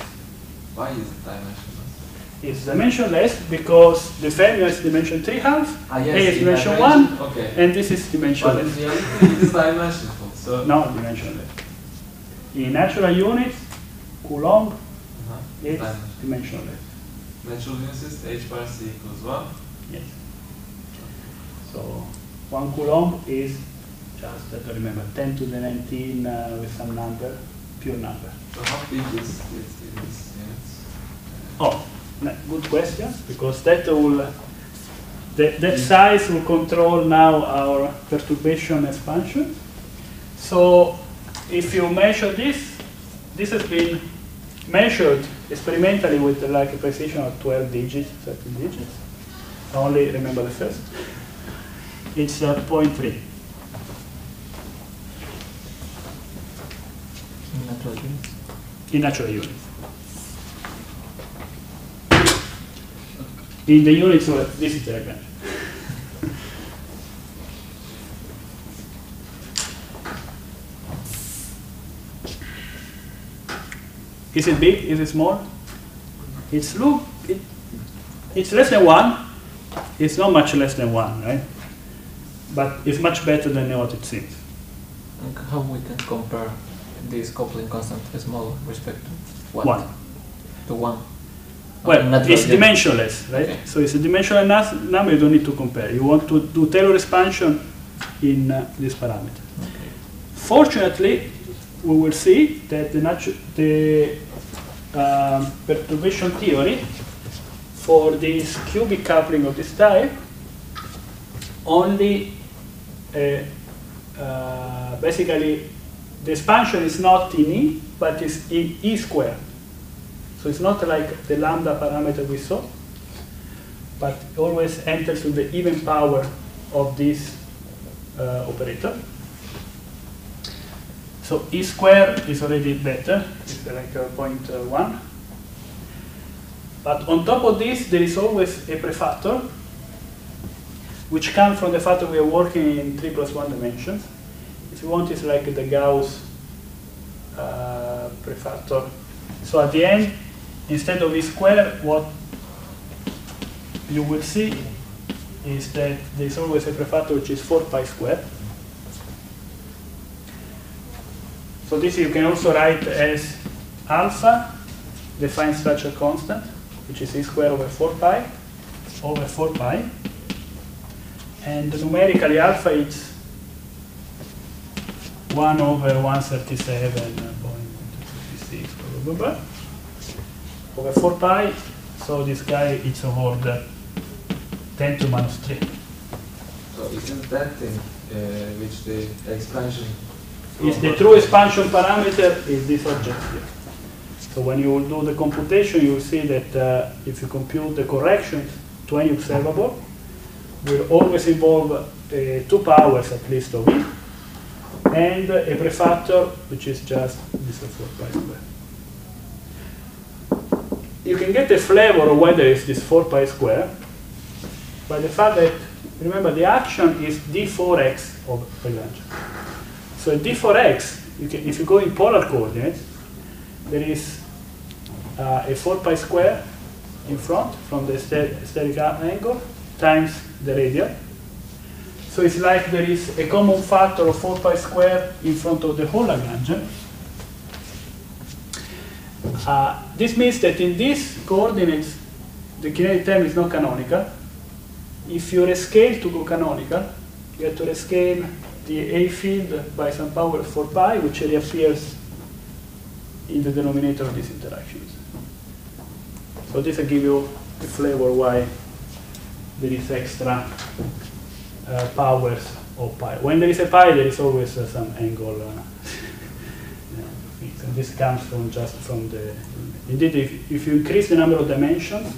Why is it dimensionless? It's dimensionless because the fermion is dimension 3 half, Ah, A is dimension dimension- 1, Okay. and this is But in dimensionless. it is dimensional. So. No, dimensionless. In natural units, Coulomb Uh-huh. is Dimension. dimensionless. Natural units is h bar c equals 1. Yes. So one Coulomb is just, I don't remember, 10 to the 19 uh, with some number, pure number. So how big is it in? Oh, good question, because that will, that, that size will control now our perturbation expansion. So if you measure this, this has been measured experimentally with like a precision of 12 digits, 13 digits. I only remember the first. It's uh, 0.3. In natural units. In the units, this is the Lagrange. Is it big? Is it small? It's look. It, it's less than one. It's not much less than one, right? But it's much better than what it seems. How we can compare this coupling constant is small respect to what? One. To one. Well, it's dimensionless, right? Okay. So it's a dimensional nas- number you don't need to compare. You want to do Taylor expansion in uh, this parameter. Okay. Fortunately, we will see that the, the um, perturbation theory for this cubic coupling of this type only uh, uh, basically the expansion is not in E, but is in E squared. So it's not like the lambda parameter we saw, but always enters with the even power of this uh, operator. So E squared is already better, it's like uh, 0.1. But on top of this, there is always a prefactor, which comes from the fact that we are working in 3 plus 1 dimensions. You want, it's like the Gauss uh, prefactor. So at the end, instead of e square, what you will see is that there's always a prefactor which is 4 pi squared. So this you can also write as alpha, the fine structure constant, which is e squared over 4 pi, over 4 pi. And numerically alpha is 1 over 137.56, blah, blah, blah, over 4 pi. So this guy is of order 10 to minus 3. So isn't that thing uh, which the expansion Is the true expansion parameter is this object here. So when you will do the computation, you will see that uh, if you compute the corrections to any observable, will always involve uh, two powers at least of e, and a prefactor which is just this 4 pi square. You can get a flavor of whether it's this 4 pi square by the fact that, remember, the action is d4x of Lagrange. So d4x, you can, if you go in polar coordinates, there is uh, a 4 pi square in front from the steric angle times the radial. So it's like there is a common factor of 4 pi square in front of the whole Lagrange. Uh, this means that in these coordinates, the kinetic term is not canonical. If you rescale to go canonical, you have to rescale the A field by some power of 4 pi, which reappears in the denominator of these interactions. So this will give you a flavor why there is extra powers of pi. When there is a pi, there is always uh, some angle. Uh, this comes from just from the. Indeed, if, if you increase the number of dimensions,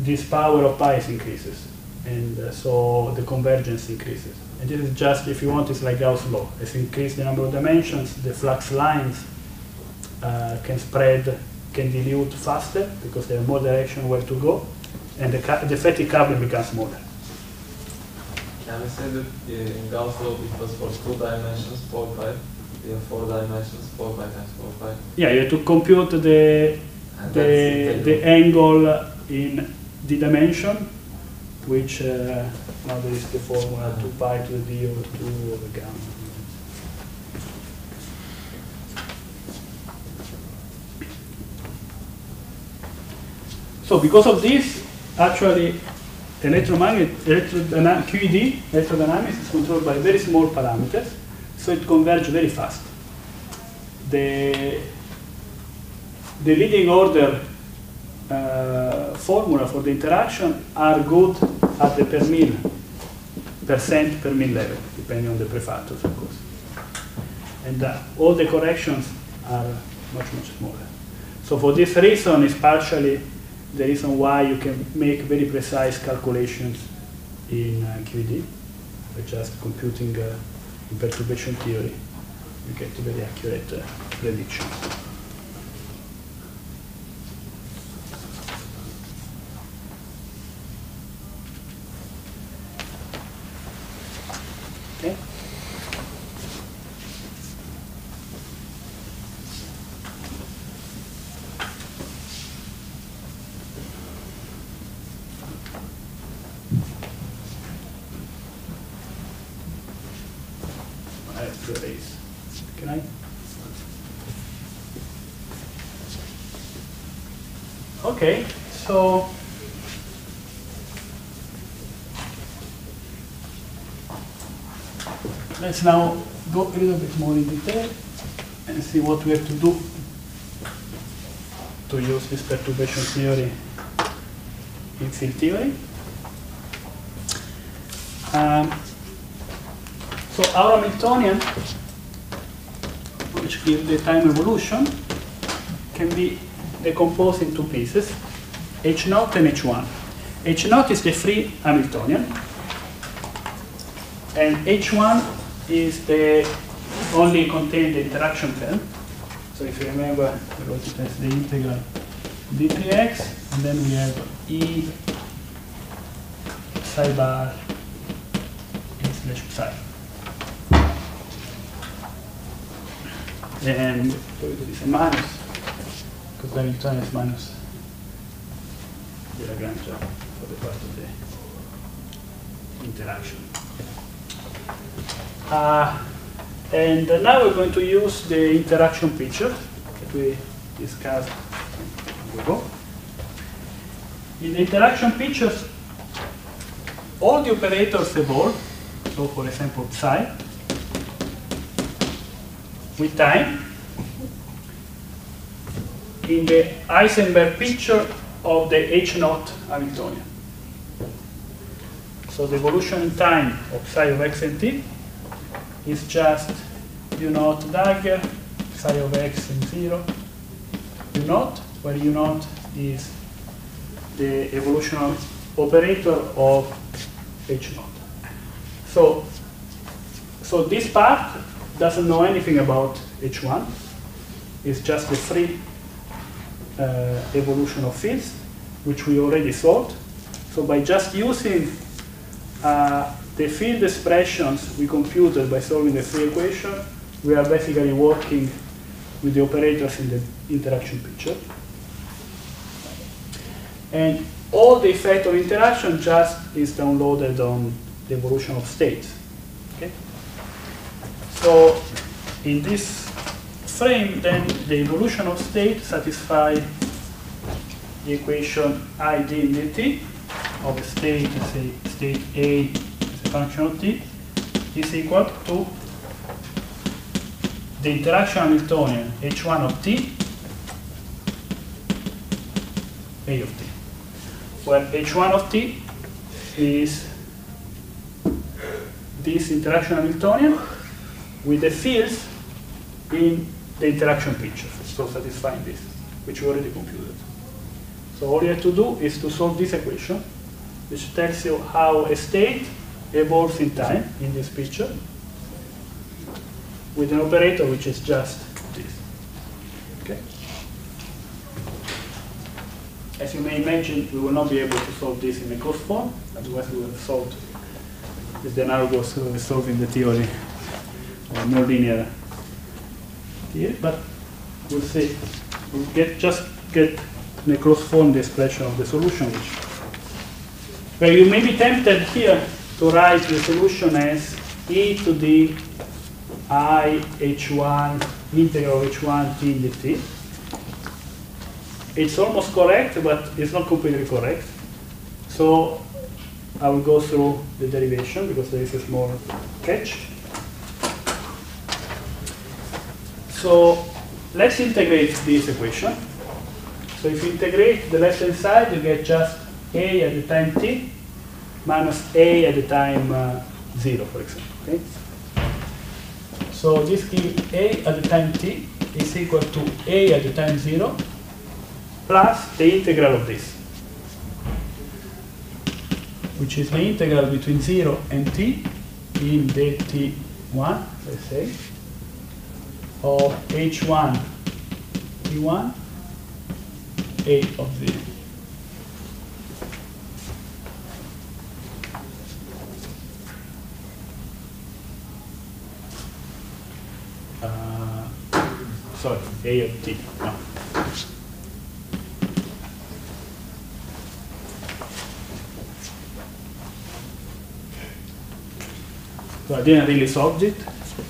this power of pi increases, and uh, so the convergence increases. And this is just, if you want, it's like Gauss law. As you increase the number of dimensions, the flux lines uh, can spread, can dilute faster because there are more direction where to go, and the, the fatigue coupling becomes smaller. Can we say that uh, in Gauss law it was for two dimensions, 4 pi, we have four dimensions, 4 pi times 4 pi? Yeah, you have to compute the, And the, the angle in the dimension, which uh, now there is the formula 2 pi to the d over 2 over gamma. So because of this, actually, electromagnet, QED, electrodynamics, is controlled by very small parameters, so it converges very fast. The, the leading order uh, formula for the interaction are good at the per mil, percent per mil level, depending on the prefactors, of course. And uh, all the corrections are much, much smaller. So for this reason, it's partially the reason why you can make very precise calculations in uh, QED by just computing uh, in perturbation theory. You get very accurate uh, predictions. Let's now go a little bit more in detail and see what we have to do to use this perturbation theory in field theory. Um, so our Hamiltonian, which gives the time evolution, can be decomposed in two pieces, H0 and H1. H0 is the free Hamiltonian, and H1 is the only contain the interaction term. So if you remember, I wrote it as the integral d3x, and then we have e psi bar e slash psi. And so there is a minus because the Hamiltonian is minus the Lagrange for the part of the interaction. Uh, and now we're going to use the interaction picture that we discussed ago. In the interaction pictures, all the operators evolve. So, for example, psi with time in the Heisenberg picture of the H naught Hamiltonian. So the evolution in time of psi of x and t is just u naught dagger, psi of x and 0, u naught, where u naught is the evolutional operator of h naught. So, so this part doesn't know anything about h1. It's just the free uh, evolution of fields, which we already solved. So by just using uh, the field expressions we computed by solving the free equation, we are basically working with the operators in the interaction picture. And all the effect of interaction just is downloaded on the evolution of states. Okay? So in this frame, then the evolution of state satisfy the equation i d dt of a state, say state a function t, is equal to the interaction Hamiltonian h1 of t, A of t, where h1 of t is this interaction Hamiltonian with the fields in the interaction picture, so satisfying this, which we already computed. So all you have to do is to solve this equation, which tells you how a state evolves in time in this picture with an operator which is just this. Okay? As you may imagine, we will not be able to solve this in a closed form, otherwise we would have solved with the analogous uh, solving the theory or more linear theory, but we'll see. We'll get just get in a closed form the expression of the solution which where you may be tempted here to write the solution as e to the i h1 integral of h1 t dt. It's almost correct, but it's not completely correct. So I will go through the derivation because there is a small catch. So let's integrate this equation. So if you integrate the left hand side, you get just a at the time t minus a at the time uh, 0, for example. Okay? So this gives a at the time t is equal to a at the time 0 plus the integral of this, which is the integral between 0 and t in dt1, let's say, of h1 t1 a of 0. Uh, sorry, a of t. No. So I didn't really solve it,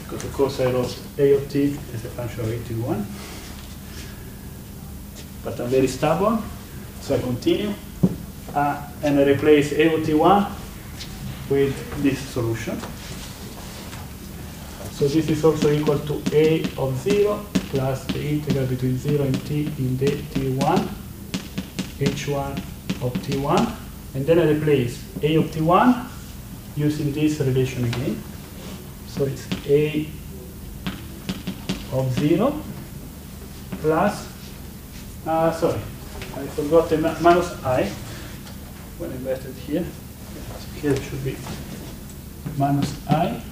because of course I wrote a of t as a function of 81. But I'm very stubborn, so I continue. Uh, and I replace a of t1 with this solution. So this is also equal to a of 0 plus the integral between 0 and t in the t1, h1 of t1. And then I replace a of t1 using this relation again. So it's a of 0 plus, uh, sorry, I forgot the minus i when I invested here. Here it should be minus i.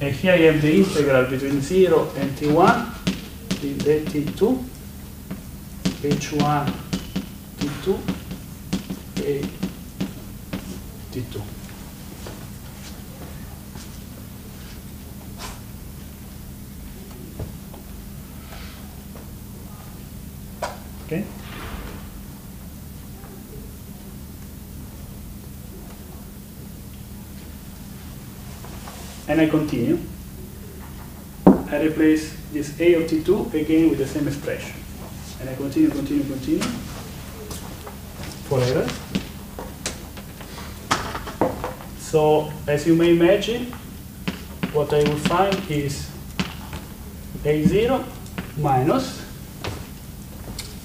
and here you have the integral between 0 and t1 the t2 h1 t2 a, t2 okay And I continue. I replace this A of T2 again with the same expression. And I continue, continue, continue forever. So, as you may imagine, what I will find is A0 minus,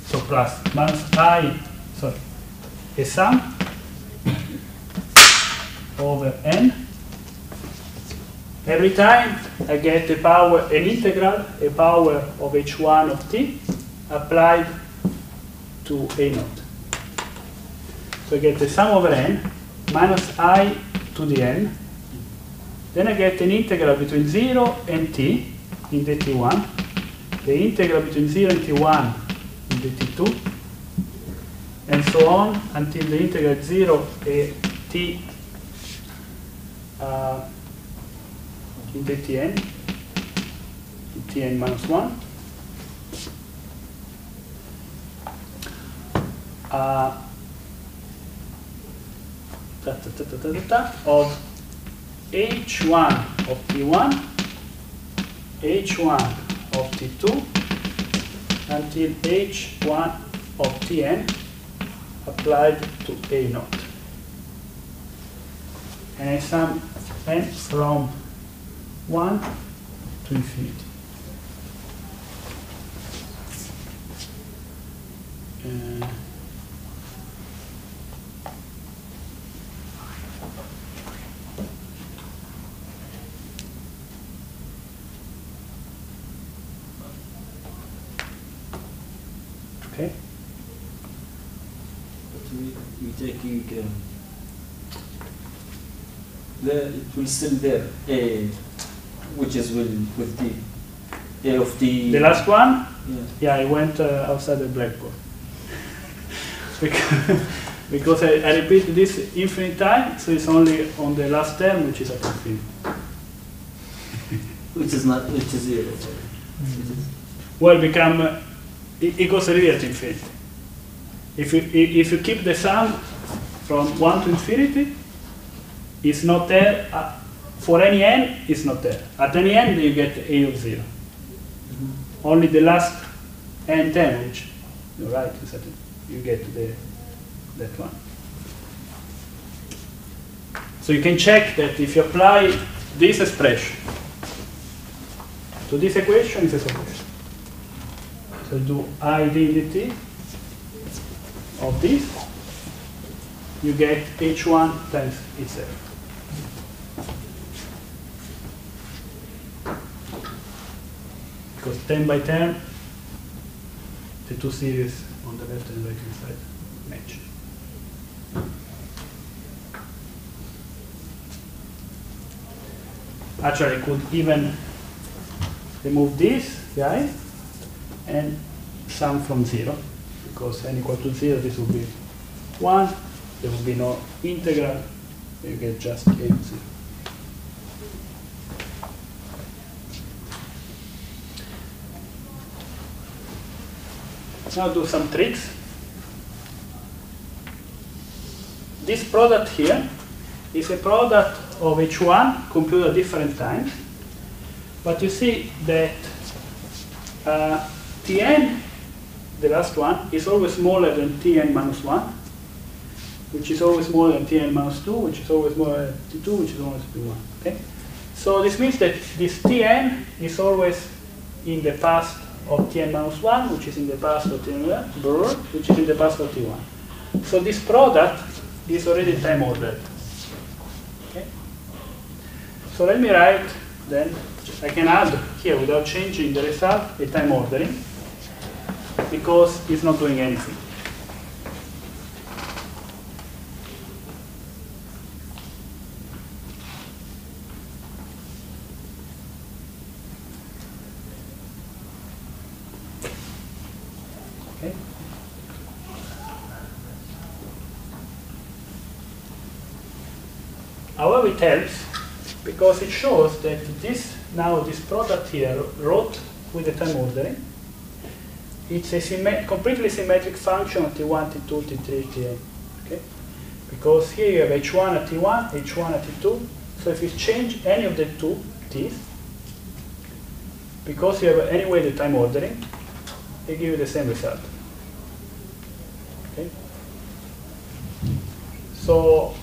so plus, minus I, sorry, a sum over n. Every time I get a power, an integral, a power of h1 of t applied to a naught. So I get the sum over n minus i to the n. Then I get an integral between 0 and t in the t1, the integral between 0 and t1 in the t2, and so on until the integral 0 a t uh, in the tn, tn minus 1. Uh, da, da, da, of h1 of t1, h1 of t2, until h1 of tn applied to a naught. And I sum n from 1 to infinity. Uh, okay. But we, we taking, um, the, it will still there, A, will, with D. A of D. The last one, Yeah. yeah, I went uh, outside the blackboard. *laughs* because because I, I repeat this infinite time, so it's only on the last term, which is a infinity. *laughs* Which is not, which is zero, sorry. Which is- Well, become, uh, it, it goes really at infinity. If you, if you keep the sum from 1 to infinity, it's not there. Uh, for any n, it's not there. At any n, you get a of 0. Mm-hmm. Only the last n term, which you're right, you get the, that one. So you can check that if you apply this expression to this equation, it's a solution. So do i d dt of this, you get h1 times itself. Because 10 by 10, the two series on the left and right hand side match. Actually, I could even remove this guy and sum from 0, because n equal to 0, this will be 1, there will be no integral, you get just a of 0. Now do some tricks. This product here is a product of H1 computed at different times. But you see that uh, Tn, the last one, is always smaller than Tn minus 1, which is always smaller than Tn minus 2, which is always smaller than T2, which is always T1. Okay? So this means that this Tn is always in the past of Tn minus 1, which is in the past of Tn, brr, which is in the past of T1. So this product is already time ordered. So let me write then, I can add here without changing the result a time ordering because it's not doing anything. However, it helps because it shows that this now this product here wrote with the time ordering it's a symmet completely symmetric function of T1, T2, T3, Tn. Okay? Because here you have H1 at T1, H1 at T2. So if you change any of the two T's, because you have anyway the time ordering, they give you the same result. Okay? So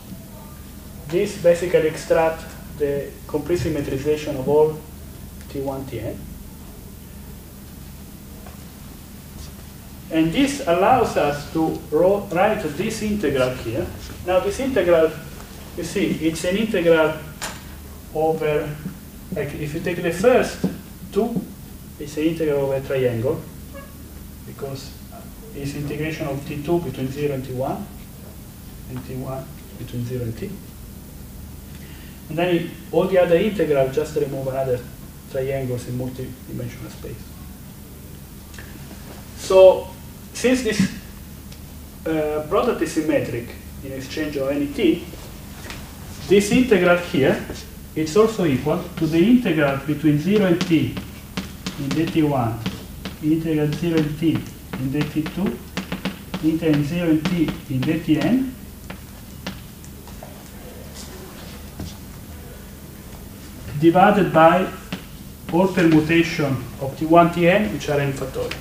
this basically extract the complete symmetrization of all T1, Tn. And this allows us to write this integral here. Now this integral, you see, it's an integral over, like if you take the first two, it's an integral over a triangle, because it's integration of t2 between 0 and t1, and t1 between 0 and t. And then it, all the other integral just remove another triangles in multi-dimensional space. So since this uh, product is symmetric in exchange of any t, this integral here is also equal to the integral between 0 and t in dt1, integral 0 and t in dt2, integral 0 and t in dtn, divided by all permutation of t1, tn, which are n factorial.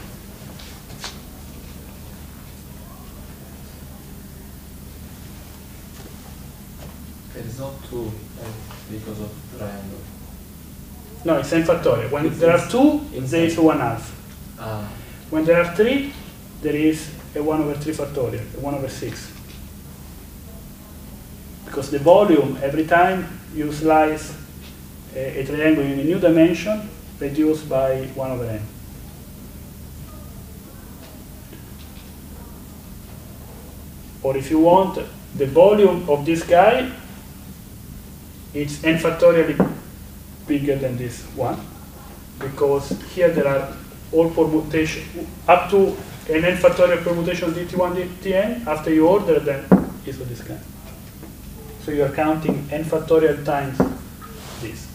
There is no two uh, because of triangle. No, it's n factorial. When It's there are two, there inside. is one half. Ah, When there are three, there is a 1 over 3 factorial, a 1 over 6. Because the volume, every time you slice a, triangle in a new dimension, reduced by 1 over n. Or if you want the volume of this guy, it's n factorially bigger than this one because here there are all permutation up to an n factorial permutation dt1 dtn after you order them is of this kind. So you are counting n factorial times this.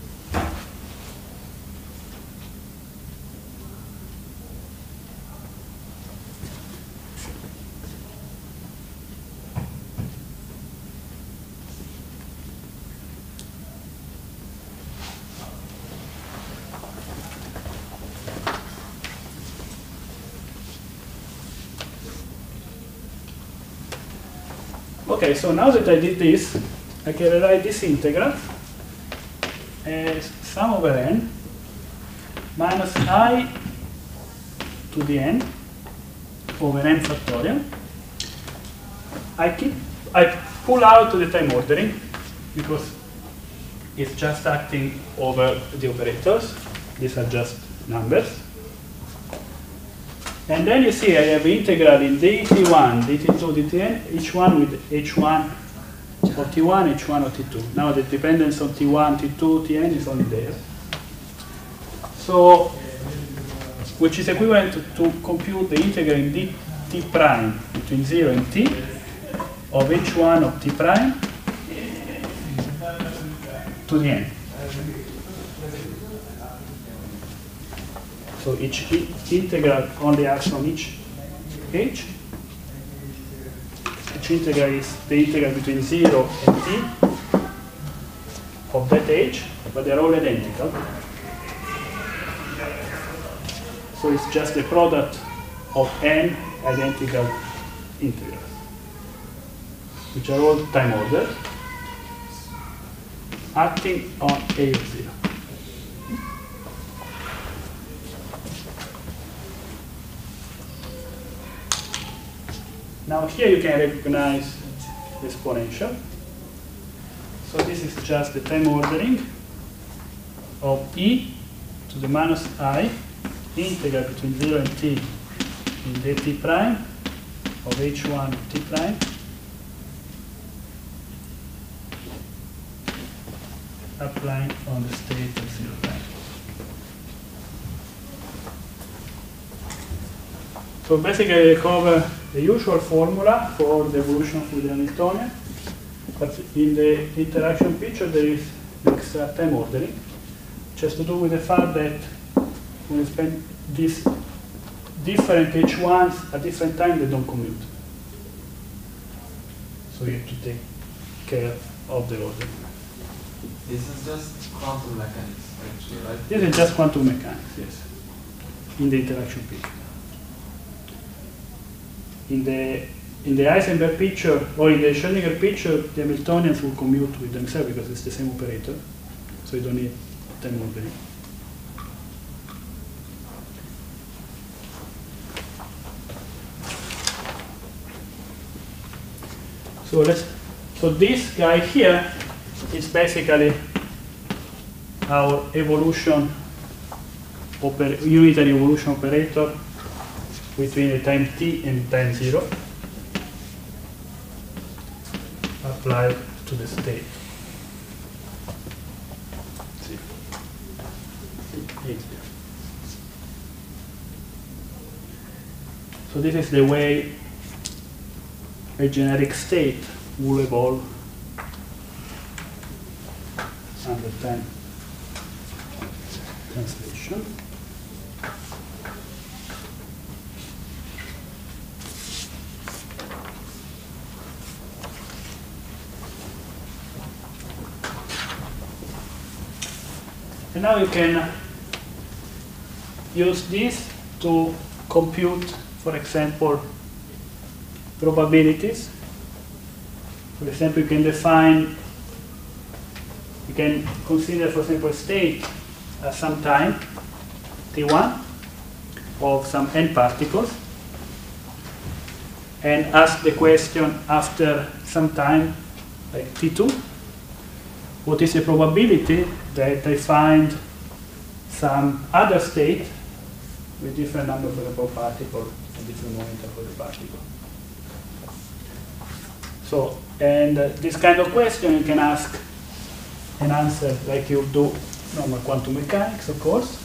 Okay, so now that I did this, I can rewrite this integral as sum over n minus i to the n over n factorial. I keep I pull out the time ordering because it's just acting over the operators. These are just numbers. And then you see I have integral in dt1, dt2, dtn, each one with h1 of t1, h1 of t2. Now the dependence on t1, t2, tn is only there. So, which is equivalent to, to compute the integral in dt prime between 0 and t of h1 of t prime to the n. So each integral only acts on each h. Each integral is the integral between 0 and t of that h, but they're all identical. So it's just the product of n identical integrals, which are all time ordered, acting on a of 0. Now here you can recognize exponential. So this is just the time ordering of e to the minus i integral between 0 and t in dt prime of h1 t prime applying on the state of 0 prime. So basically I cover the usual formula for the evolution of the Hamiltonian, but in the interaction picture there is extra uh, time ordering, which has to do with the fact that when you spend this different H1s at different times, they don't commute. So you have to take care of the order. This is just quantum mechanics, actually, right? This is just quantum mechanics, yes, in the interaction picture. In the in the Heisenberg picture or in the Schrödinger picture, the Hamiltonians will commute with themselves because it's the same operator, so you don't need time ordering. So let's so this guy here is basically our evolution oper unitary evolution operator between the time t and time zero applied to the state. So this is the way a generic state will evolve under time translation. And now you can use this to compute, for example, probabilities. For example, you can define, you can consider, for example, a state at some time, t1, of some n particles, and ask the question after some time, like t2, what is the probability I find some other state with different number of the particle and different momentum for the particle. So, and uh, this kind of question you can ask and answer like you do normal quantum mechanics, of course.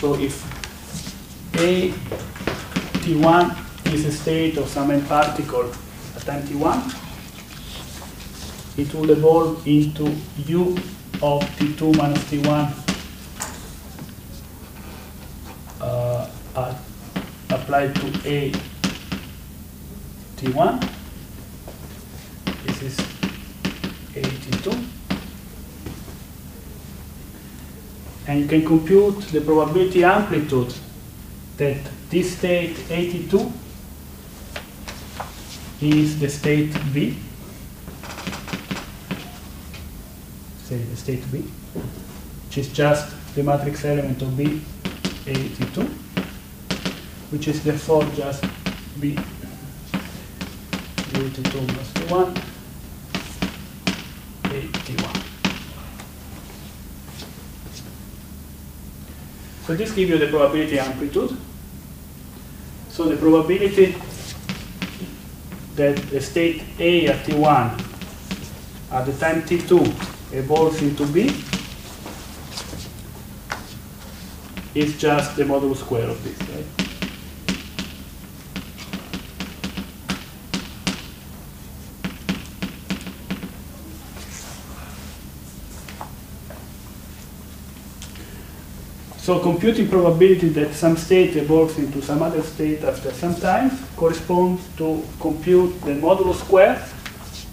So if A T1 is a state of some n particle at time T1, it will evolve into U of T2 minus T1 uh, uh, applied to A T1. This is A T2. And you can compute the probability amplitude that this state AT2 is the state B. Say the state B, which is just the matrix element of B AT2, which is therefore just B AT2 plus T1 AT1. So this gives you the probability amplitude. So the probability that the state A at T1 at the time T2 evolves into B is just the modulus square of this, right? So computing probability that some state evolves into some other state after some time corresponds to compute the modulus square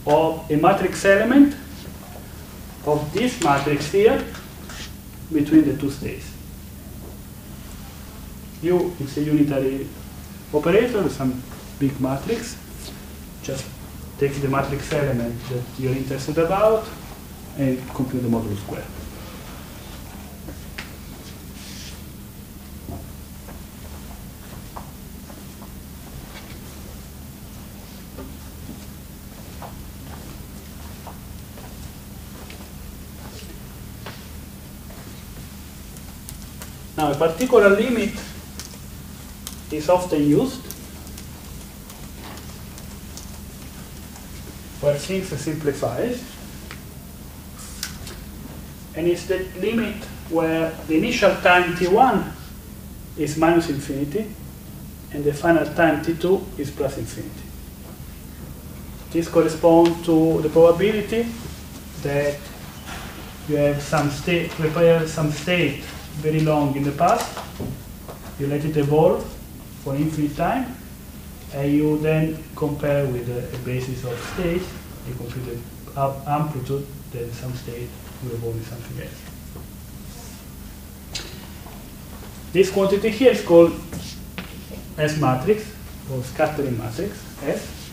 of a matrix element of this matrix here between the two states. U is a unitary operator, some big matrix. Just take the matrix element that you're interested about and compute the modulus square. Particular limit is often used where things simplify, and it's the limit where the initial time t1 is minus infinity and the final time t2 is plus infinity. This corresponds to the probability that you have some state, prepare some state very long in the past, you let it evolve for infinite time, and you then compare with a, a basis of state, you compute the amplitude, then some state will evolve in something else. This quantity here is called S matrix, or scattering matrix, S,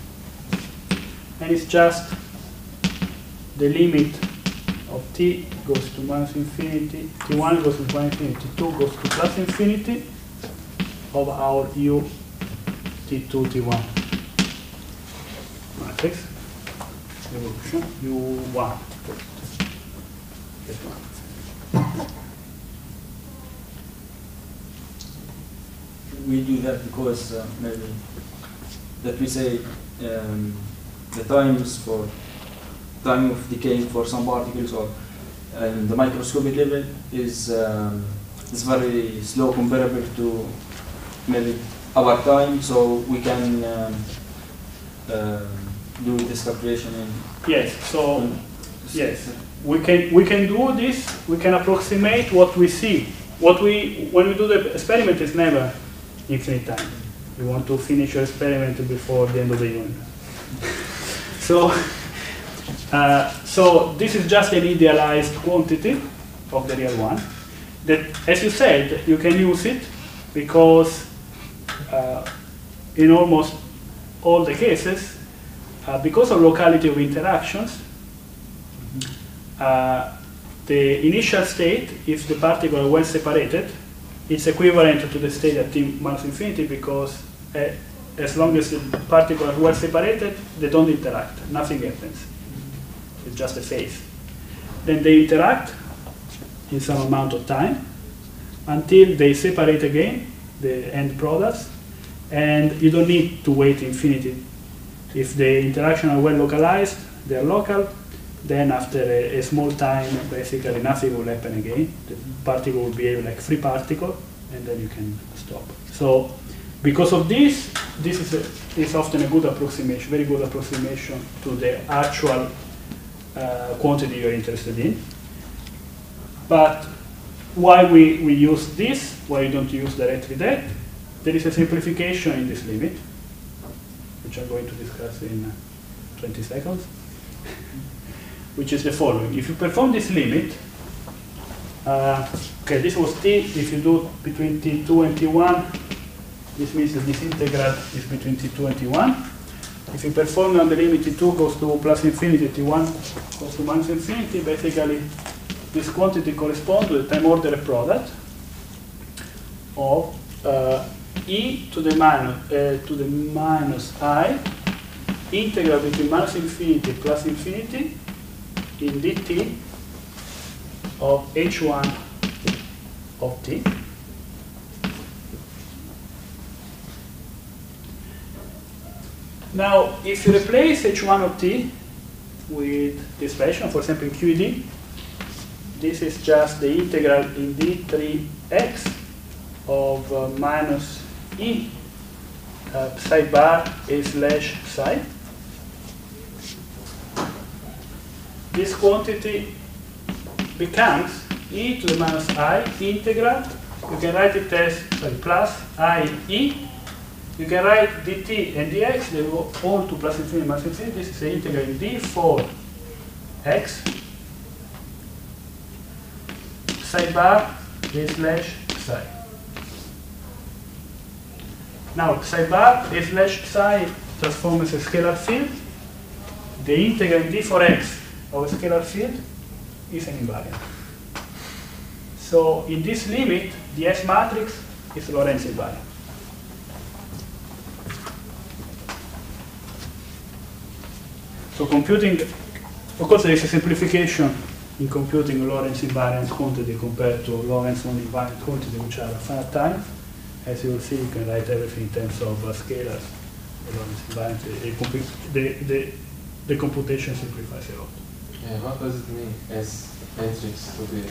and it's just the limit of t goes to minus infinity, t1 goes to minus infinity, t2 goes to plus infinity of our u t2, t1 matrix evolution u1. This one. we do that because uh, maybe that we say um, the times for time of decaying for some particles or and the microscopic level is um, is very slow comparable to maybe our time, so we can um, uh, do this calculation in. Yes, so Yes. we can we can do this. We can approximate what we see. What we when we do the experiment is never infinite time. You want to finish your experiment before the end of the universe. *laughs* so uh, so this is just an idealized quantity of the real one. That, as you said, you can use it because uh, in almost all the cases, uh, because of locality of interactions, uh, the initial state, if the particles are well separated, it's equivalent to the state at t minus infinity because uh, as long as the particles are well separated, they don't interact. Nothing happens. It's just a phase. Then they interact in some amount of time until they separate again, the end products, and you don't need to wait infinity. If the interaction are well localized, they are local, then after a, a small time, basically nothing will happen again. The particle will behave like free particle, and then you can stop. So, because of this, this is, a, is often a good approximation, very good approximation to the actual uh, quantity you're interested in. But why we, we use this, why you don't use directly that, there is a simplification in this limit, which I'm going to discuss in uh, 20 seconds *laughs* which is the following. If you perform this limit, uh, okay, this was t, if you do between t2 and t1, this means that this integral is between t2 and t1. If you perform on the limit t2 goes to plus infinity, t1 goes to minus infinity, basically this quantity corresponds to the time order product of uh, e to the minus, uh, to the minus i integral between minus infinity plus infinity in dt of h1 of t. Now, if you replace h1 of t with this expression, for example, in QED, this is just the integral in d3x of uh, minus e uh, psi bar a slash psi. This quantity becomes e to the minus i integral. You can write it as sorry, plus i e. You can write dt and dx, they go all to plus infinity minus infinity. This is the integral d four x psi bar a slash psi. Now, psi bar a slash psi transforms a scalar field. The integral d four x of a scalar field is an invariant. So in this limit, the S matrix is Lorentz invariant. So computing, of course there is a simplification in computing Lorentz invariant quantity compared to Lorentz non-invariant quantity which are finite times. As you will see, you can write everything in terms of uh, scalars. Lorentz invariant, the, the, the, the computation simplifies a lot. Yeah, what does it mean as matrix to be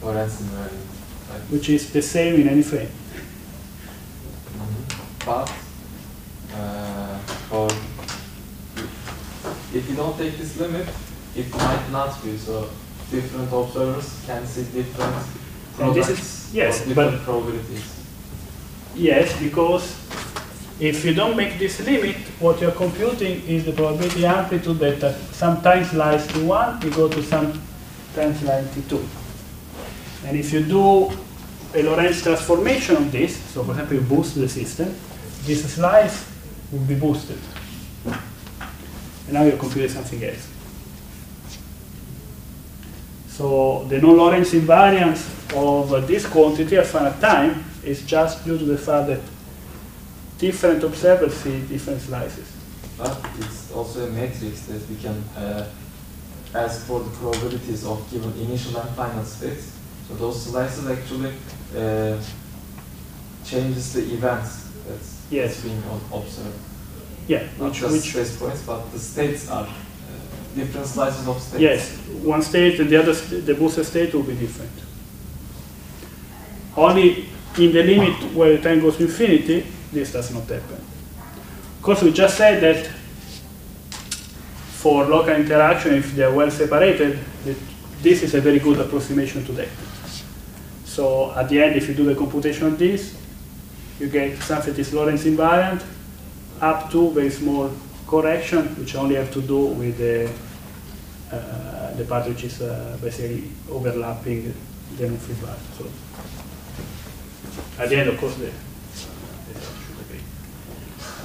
Lorentz invariant? Like, which is the same in any frame. But you don't take this limit, it might not be. So different observers can see different products is- yes, different but- probabilities. Yes, because if you don't make this limit, what you're computing is the probability amplitude that uh, sometimes lies to 1, you go to some times lie T2. And if you do a Lorentz transformation of this, so for example you boost the system, this slice will be boosted. And now you're computing something else. So the non-Lorentz invariance of this quantity at finite time is just due to the fact that different observers see different slices. But it's also a matrix that we can uh, ask for the probabilities of given initial and final states. So those slices actually uh, changes the events that's, Yes. that's being observed. Yeah, Not which, just which space points, but the states are uh, different slices of states. yes, one state and the other, the boosted state will be different. Only in the limit where the time goes to infinity, this does not happen. Of course, we just said that for local interaction, if they are well separated, that this is a very good approximation to that. So at the end, if you do the computation of this, you get something that is Lorentz invariant up to very small correction, which only have to do with the, uh, the part which is uh, basically overlapping the non-free part. So at the end, of course, the.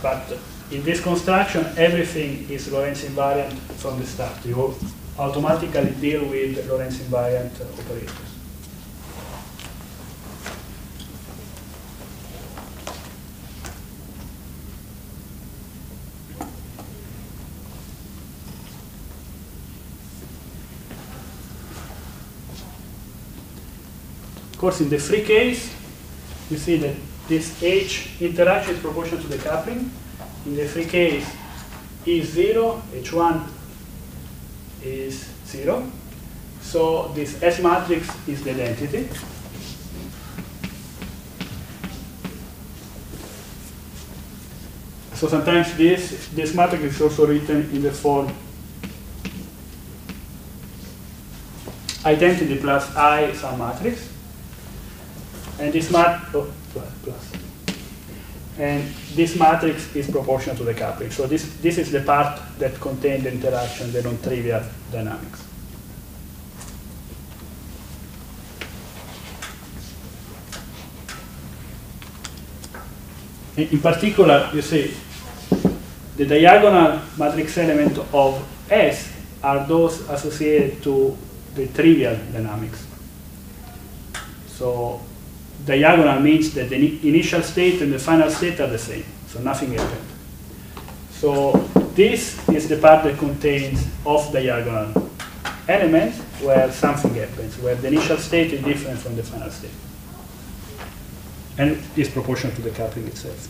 But in this construction, everything is Lorentz invariant from the start. You automatically deal with Lorentz invariant operators. Of course, in the free case, you see that this H interaction is proportional to the coupling. In the free case, E is 0, H1 is 0. So this S matrix is the identity. So sometimes this, this matrix is also written in the form identity plus I some matrix. And this mat oh, plus, plus. And this matrix is proportional to the coupling. So this, this is the part that contains the interaction, the non-trivial dynamics. In in particular, you see, the diagonal matrix element of S are those associated to the trivial dynamics. So diagonal means that the initial state and the final state are the same, so nothing happened. So this is the part that contains off diagonal elements where something happens, where the initial state is different from the final state. And is proportional to the coupling itself.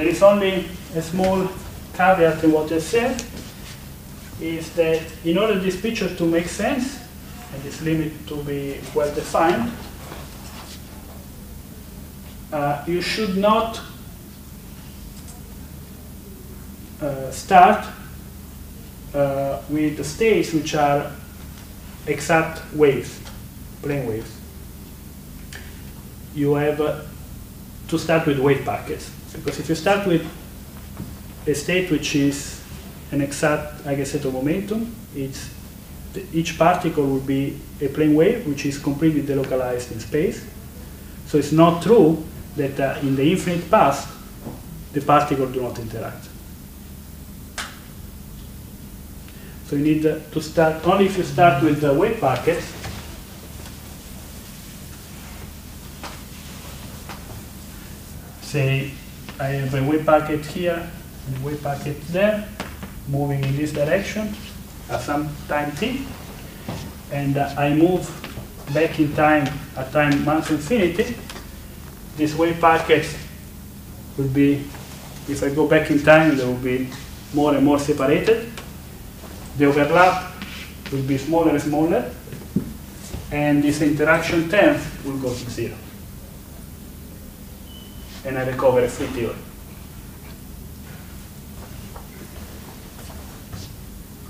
There is only a small caveat in what I said, is that in order this picture to make sense, and this limit to be well defined, uh, you should not uh, start uh, with the states which are exact waves, plane waves. You have uh, to start with wave packets. Because if you start with a state which is an exact eigenstate of momentum, it's each particle will be a plane wave which is completely delocalized in space. So it's not true that uh, in the infinite past the particles do not interact. So you need uh, to start only if you start with the wave packets. Say I have a wave packet here and wave packet there, moving in this direction at some time t, and uh, I move back in time at time minus infinity. This wave packet will be, if I go back in time, they will be more and more separated. The overlap will be smaller and smaller. and this interaction term will go to zero. And I recover a free theory.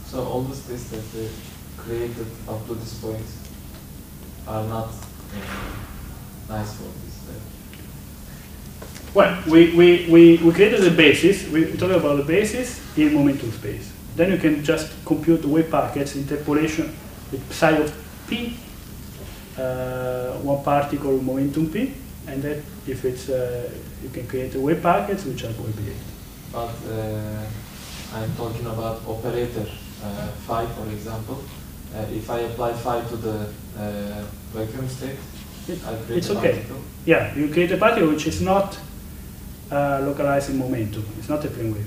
So all the states that we created up to this point are not uh, nice for this. Well, we, we, we, we created the basis, we talked about the basis in momentum space. Then you can just compute the wave packets, interpolation with psi of p, uh, one particle momentum p, and then if it's, uh, you can create a wave packets which are wave behave. But uh, I'm talking about operator uh, phi, for example. Uh, if I apply phi to the uh, vacuum state, It- I create It's a okay. particle. Yeah, you create a particle which is not uh, localized momentum. It's not a plane wave.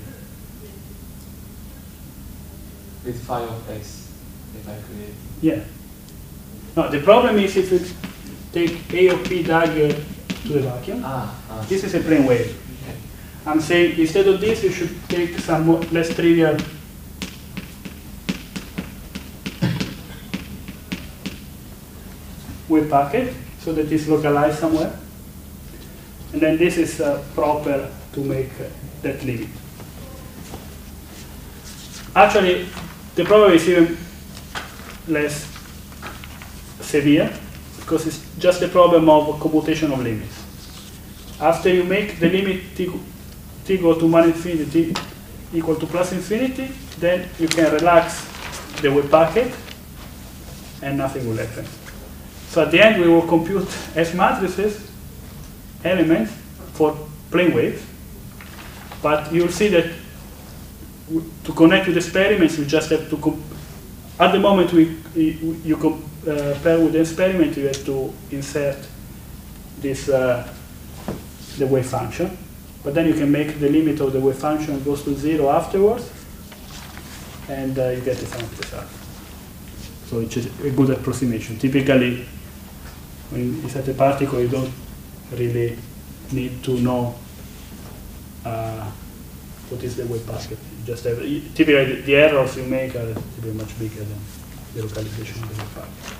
with phi of x. If I create, Yeah. No, the problem is if you take A of P dagger to the vacuum, ah, ah this is a plane wave. I'm saying instead of this, you should take some more, less trivial *laughs* wave packet so that it's localized somewhere. And then this is uh, proper to make uh, that limit. Actually, the problem is even less severe because it's just a problem of commutation of limits. After you make the limit t, t go to minus infinity equal to plus infinity, then you can relax the wave packet and nothing will happen. So at the end we will compute S matrices, elements for plane waves, but you'll see that to connect with experiments you just have to, at the moment we, you, you compare with the experiment you have to insert this uh, the wave function. But then you can make the limit of the wave function goes to zero afterwards, and uh, you get the final result. So it's a good approximation. Typically, when you set a particle, you don't really need to know uh, what is the wave packet. You just have typically the, the errors you make are much bigger than the localization of the packet.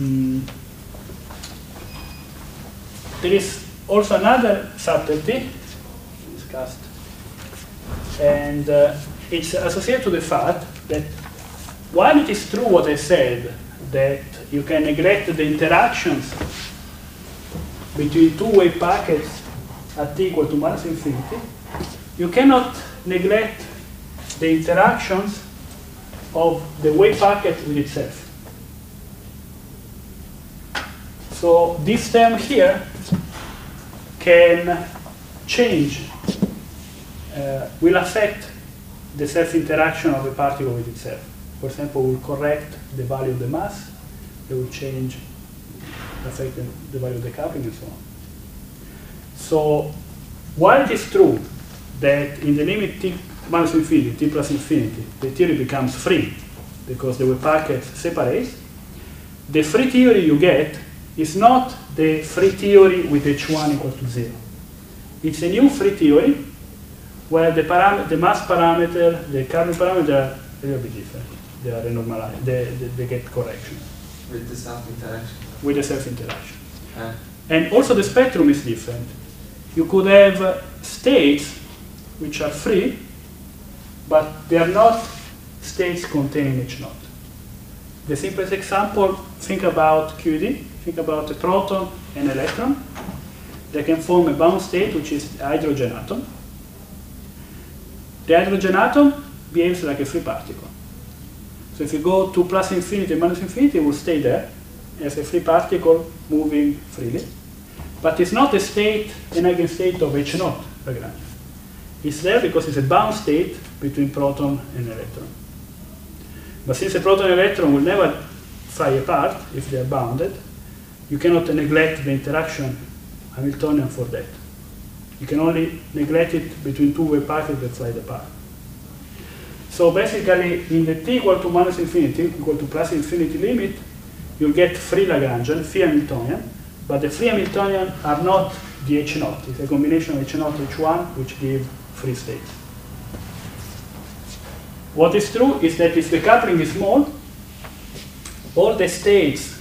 Mm. There is also another subtlety discussed, and uh, it's associated to the fact that while it is true what I said, that you can neglect the interactions between two-way packets at t equal to minus infinity, you cannot neglect the interactions of the wave packet with itself. So this term here can change, uh, will affect the self-interaction of a particle with itself. For example, will correct the value of the mass, it will change, affect the, the value of the coupling and so on. So while it is true that in the limit minus infinity, t plus infinity, the theory becomes free because the wave packet separates, the free theory you get is not the free theory with h1 equal to 0. It's a new free theory where the, the mass parameter, the current parameter are a little bit different. They are normalized, they, they, they get correction with the self interaction. with the self-interaction. Uh, And also the spectrum is different. You could have states which are free, but they are not states containing H naught. The simplest example, think about QED, think about a proton and electron. They can form a bound state, which is the hydrogen atom. The hydrogen atom behaves like a free particle. So if you go to plus infinity, minus infinity, it will stay there as a free particle moving freely. But it's not a state, an eigenstate of H naught Lagrange. It's there because it's a bound state between proton and electron. But since a proton and electron will never fly apart if they are bounded, you cannot neglect the interaction Hamiltonian for that. You can only neglect it between two wave packets that fly apart. So basically, in the t equal to minus infinity, equal to plus infinity limit, you'll get free Lagrangian, free Hamiltonian, but the free Hamiltonian are not the H naught. It's a combination of H naught and H1 which give free states. What is true is that if the coupling is small, all the states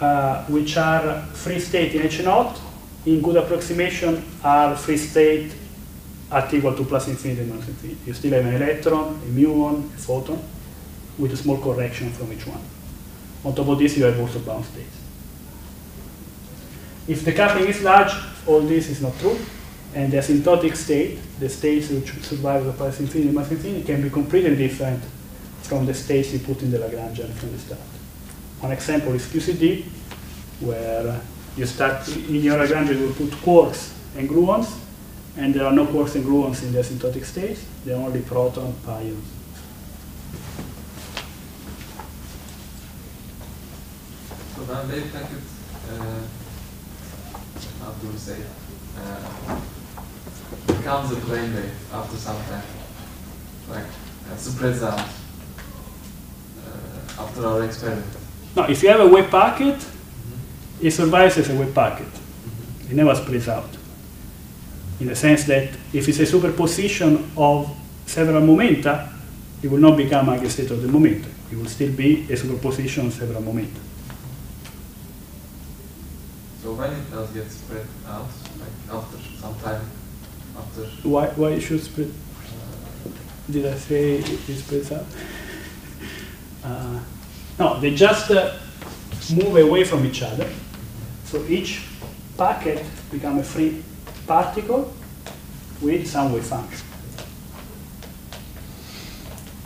uh, which are free state in H naught, in good approximation, are free state at equal to plus infinity minus infinity. You still have an electron, a muon, a photon, with a small correction from each one. On top of this, you have also bound states. If the coupling is large, all this is not true, and the asymptotic state, the states which survive the infinity minus infinity, can be completely different from the states you put in the Lagrangian from the start. One example is QCD, where you start in your Lagrangian, you put quarks and gluons, and there are no quarks and gluons in the asymptotic states, they are only proton, pions. So then wave packet, uh, how do we say, uh, becomes a plane wave after some time, like uh, spreads out uh, after our experiment. Now, if you have a wave packet, it survives as a wave packet. It never splits out. In the sense that if it's a superposition of several momenta, it will not become like a state of the momentum. It will still be a superposition of several momenta. So when it does get spread out, like after some time, after Why, why it should split? Did I say it it splits out? Uh, no, they just uh, move away from each other. So each packet becomes a free particle with some wave function.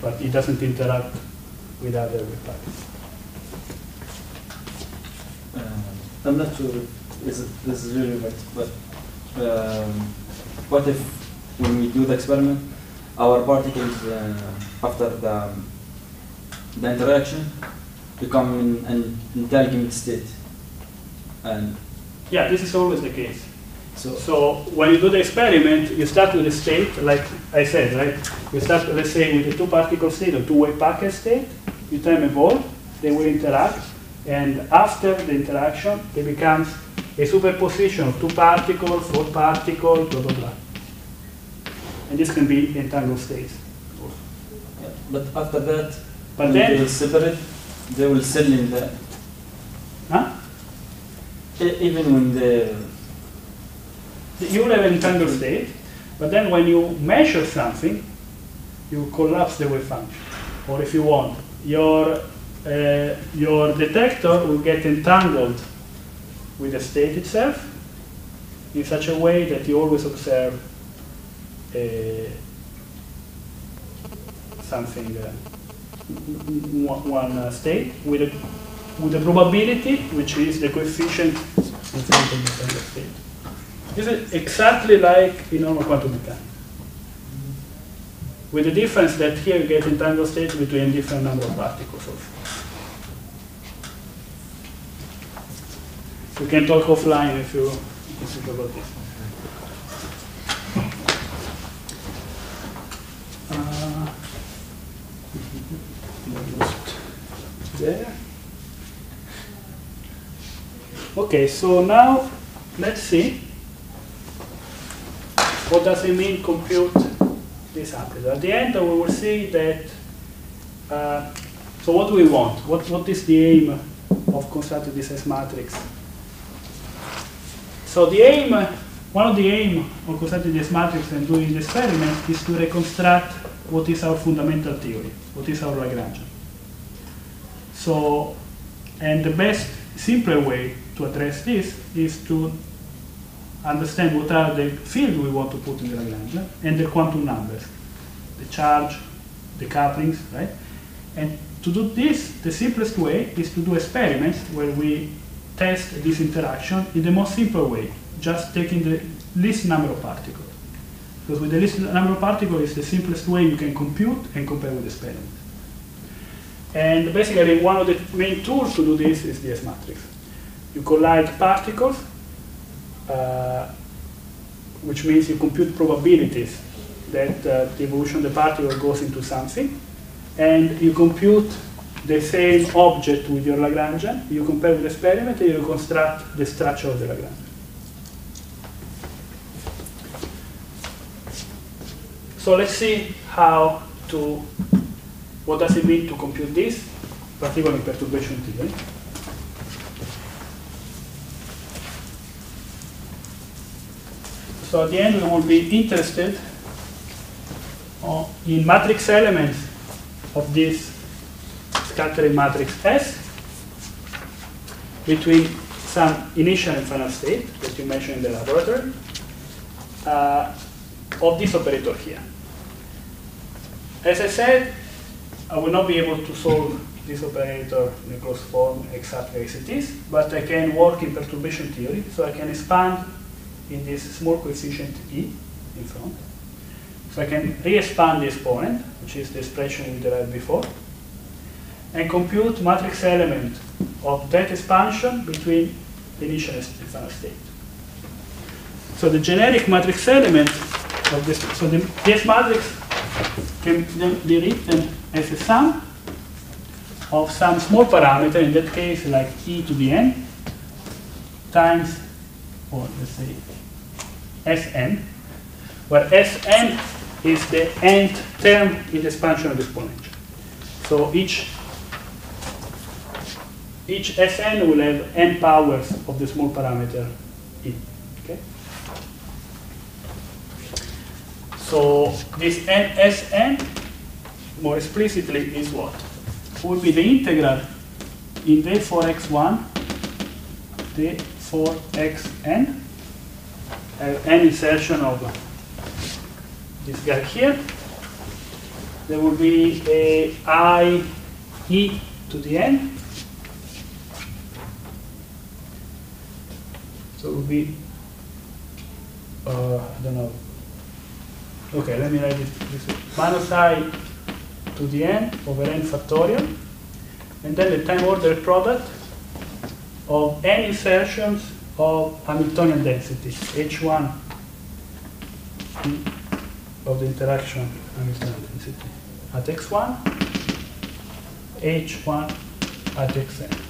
But it doesn't interact with other wave packets. Uh, I'm not sure if this is really right, but um, what if when we do the experiment, our particles uh, after the, the interaction become in an entanglement state, and Yeah, this is always the case. so So when you do the experiment, you start with a state, like I said, right? You start, let's say, with a two-particle state or two-way packet state. You time evolve, they will interact, and after the interaction, they becomes a superposition of two particles, four particles, blah, blah, blah. And this can be entangled states. yeah, but after that, But when they will separate, they will settle in the huh? even when the You will have an entangled state, but then when you measure something, you collapse the wave function. Or if you want, your, uh, your detector will get entangled with the state itself in such a way that you always observe uh, something, uh, one uh, state with a, with a probability, which is the coefficient of the state. This is exactly like in normal quantum mechanics. With the difference that here you get entangled states between different number of particles also. We can talk offline if you think about this. Uh, there. Okay, so now let's see what does it mean compute this amplitude? At the end, we will see that, uh, so what do we want? What, what is the aim of constructing this S matrix? So the aim, one of the aim of constructing this matrix and doing the experiment is to reconstruct what is our fundamental theory, what is our Lagrangian. So, and the best, simpler way to address this is to understand what are the fields we want to put in the Lagrangian and the quantum numbers, the charge, the couplings, right? And to do this, the simplest way is to do experiments where we test this interaction in the most simple way, just taking the least number of particles. Because with the least number of particles, is the simplest way you can compute and compare with the experiment. And basically, one of the main tools to do this is the S matrix. You collide particles, uh, which means you compute probabilities that uh, the evolution of the particle goes into something, and you compute the same object with your Lagrangian, you compare with the experiment, and you reconstruct the structure of the Lagrangian. So let's see how to, what does it mean to compute this, particularly perturbation theory. So at the end, we will be interested uh, in matrix elements of this scattering matrix S between some initial and final state that you mentioned in the laboratory uh, of this operator here. As I said, I will not be able to solve this operator in a closed form exactly as it is, but I can work in perturbation theory, so I can expand in this small coefficient E in front. So I can re-expand the exponent, which is the expression we derived before, and compute matrix element of that expansion between the initial and final state. So the generic matrix element of this, so the, this matrix can then be written as a sum of some small parameter, in that case like e to the n, times, or let's say Sn, where Sn is the nth term in the expansion of the exponential. So each each Sn will have n powers of the small parameter e. Okay? So this n Sn, more explicitly, is what? Will be the integral in d four x1, d four xn, uh, n insertion of this guy here. There will be a i e to the n. So it would be, uh, I don't know. Okay, let me write it this way. Minus i to the n over n factorial, and then the time order product of n insertions of Hamiltonian density, H1 of the interaction Hamiltonian density at x1, H1 at xn.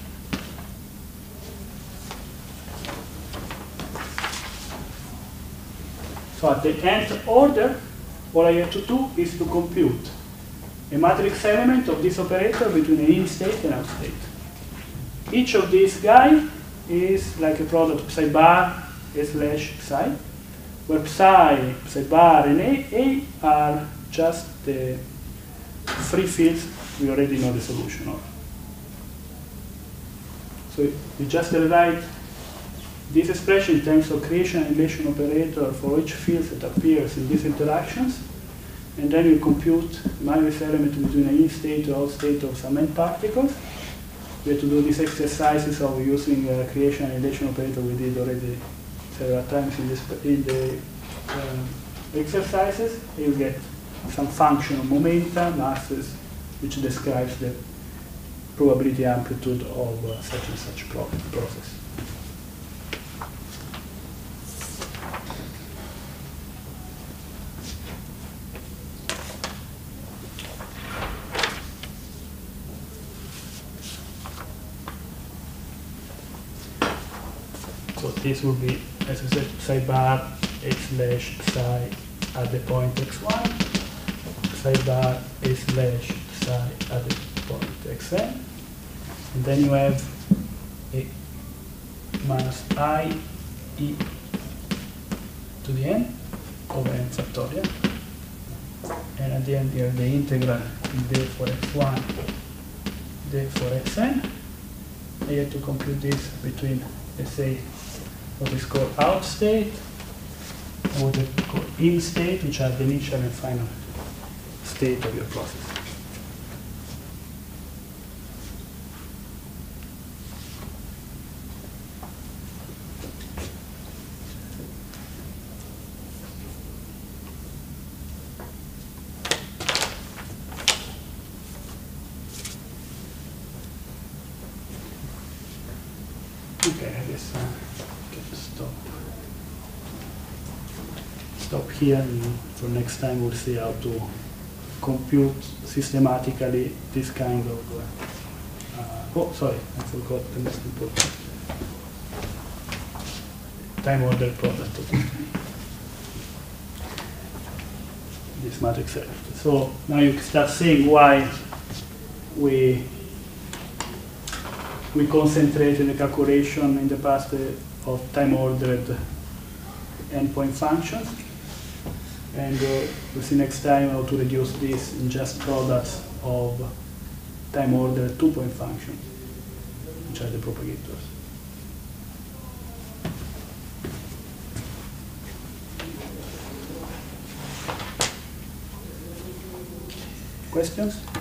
At the nth order, all I have to do is to compute a matrix element of this operator between an in state and out state. Each of these guys is like a product psi bar a slash psi, where psi, psi bar, and a, a are just the free fields we already know the solution of. So you just rewrite this expression in terms of creation and annihilation operator for each field that appears in these interactions, and then you compute matrix element between an in state or out state of some n particles. We have to do these exercises of using uh, creation and annihilation operator we did already several times in, this, in the um, exercises. You get some function of momenta, masses, which describes the probability amplitude of uh, such and such pro process. So this will be, as I said, psi bar a slash psi at the point x1, psi bar a slash psi at the point xn, and then you have a minus i e to the n over n factorial, and at the end you have the integral in d four x1, d four xn, and you have to compute this between, let's say, what is called out state, or what is called in state, which are the initial and final state of your process. Okay, I guess uh, can stop. Stop here, and for next time we'll see how to compute systematically this kind of. Uh, uh, oh, sorry, I forgot the most important. Time order product this matrix. So now you start seeing why we we concentrated the calculation in the past uh, of time-ordered n-point functions. And uh, we'll see next time how to reduce this in just products of time order two-point function, which are the propagators. Questions?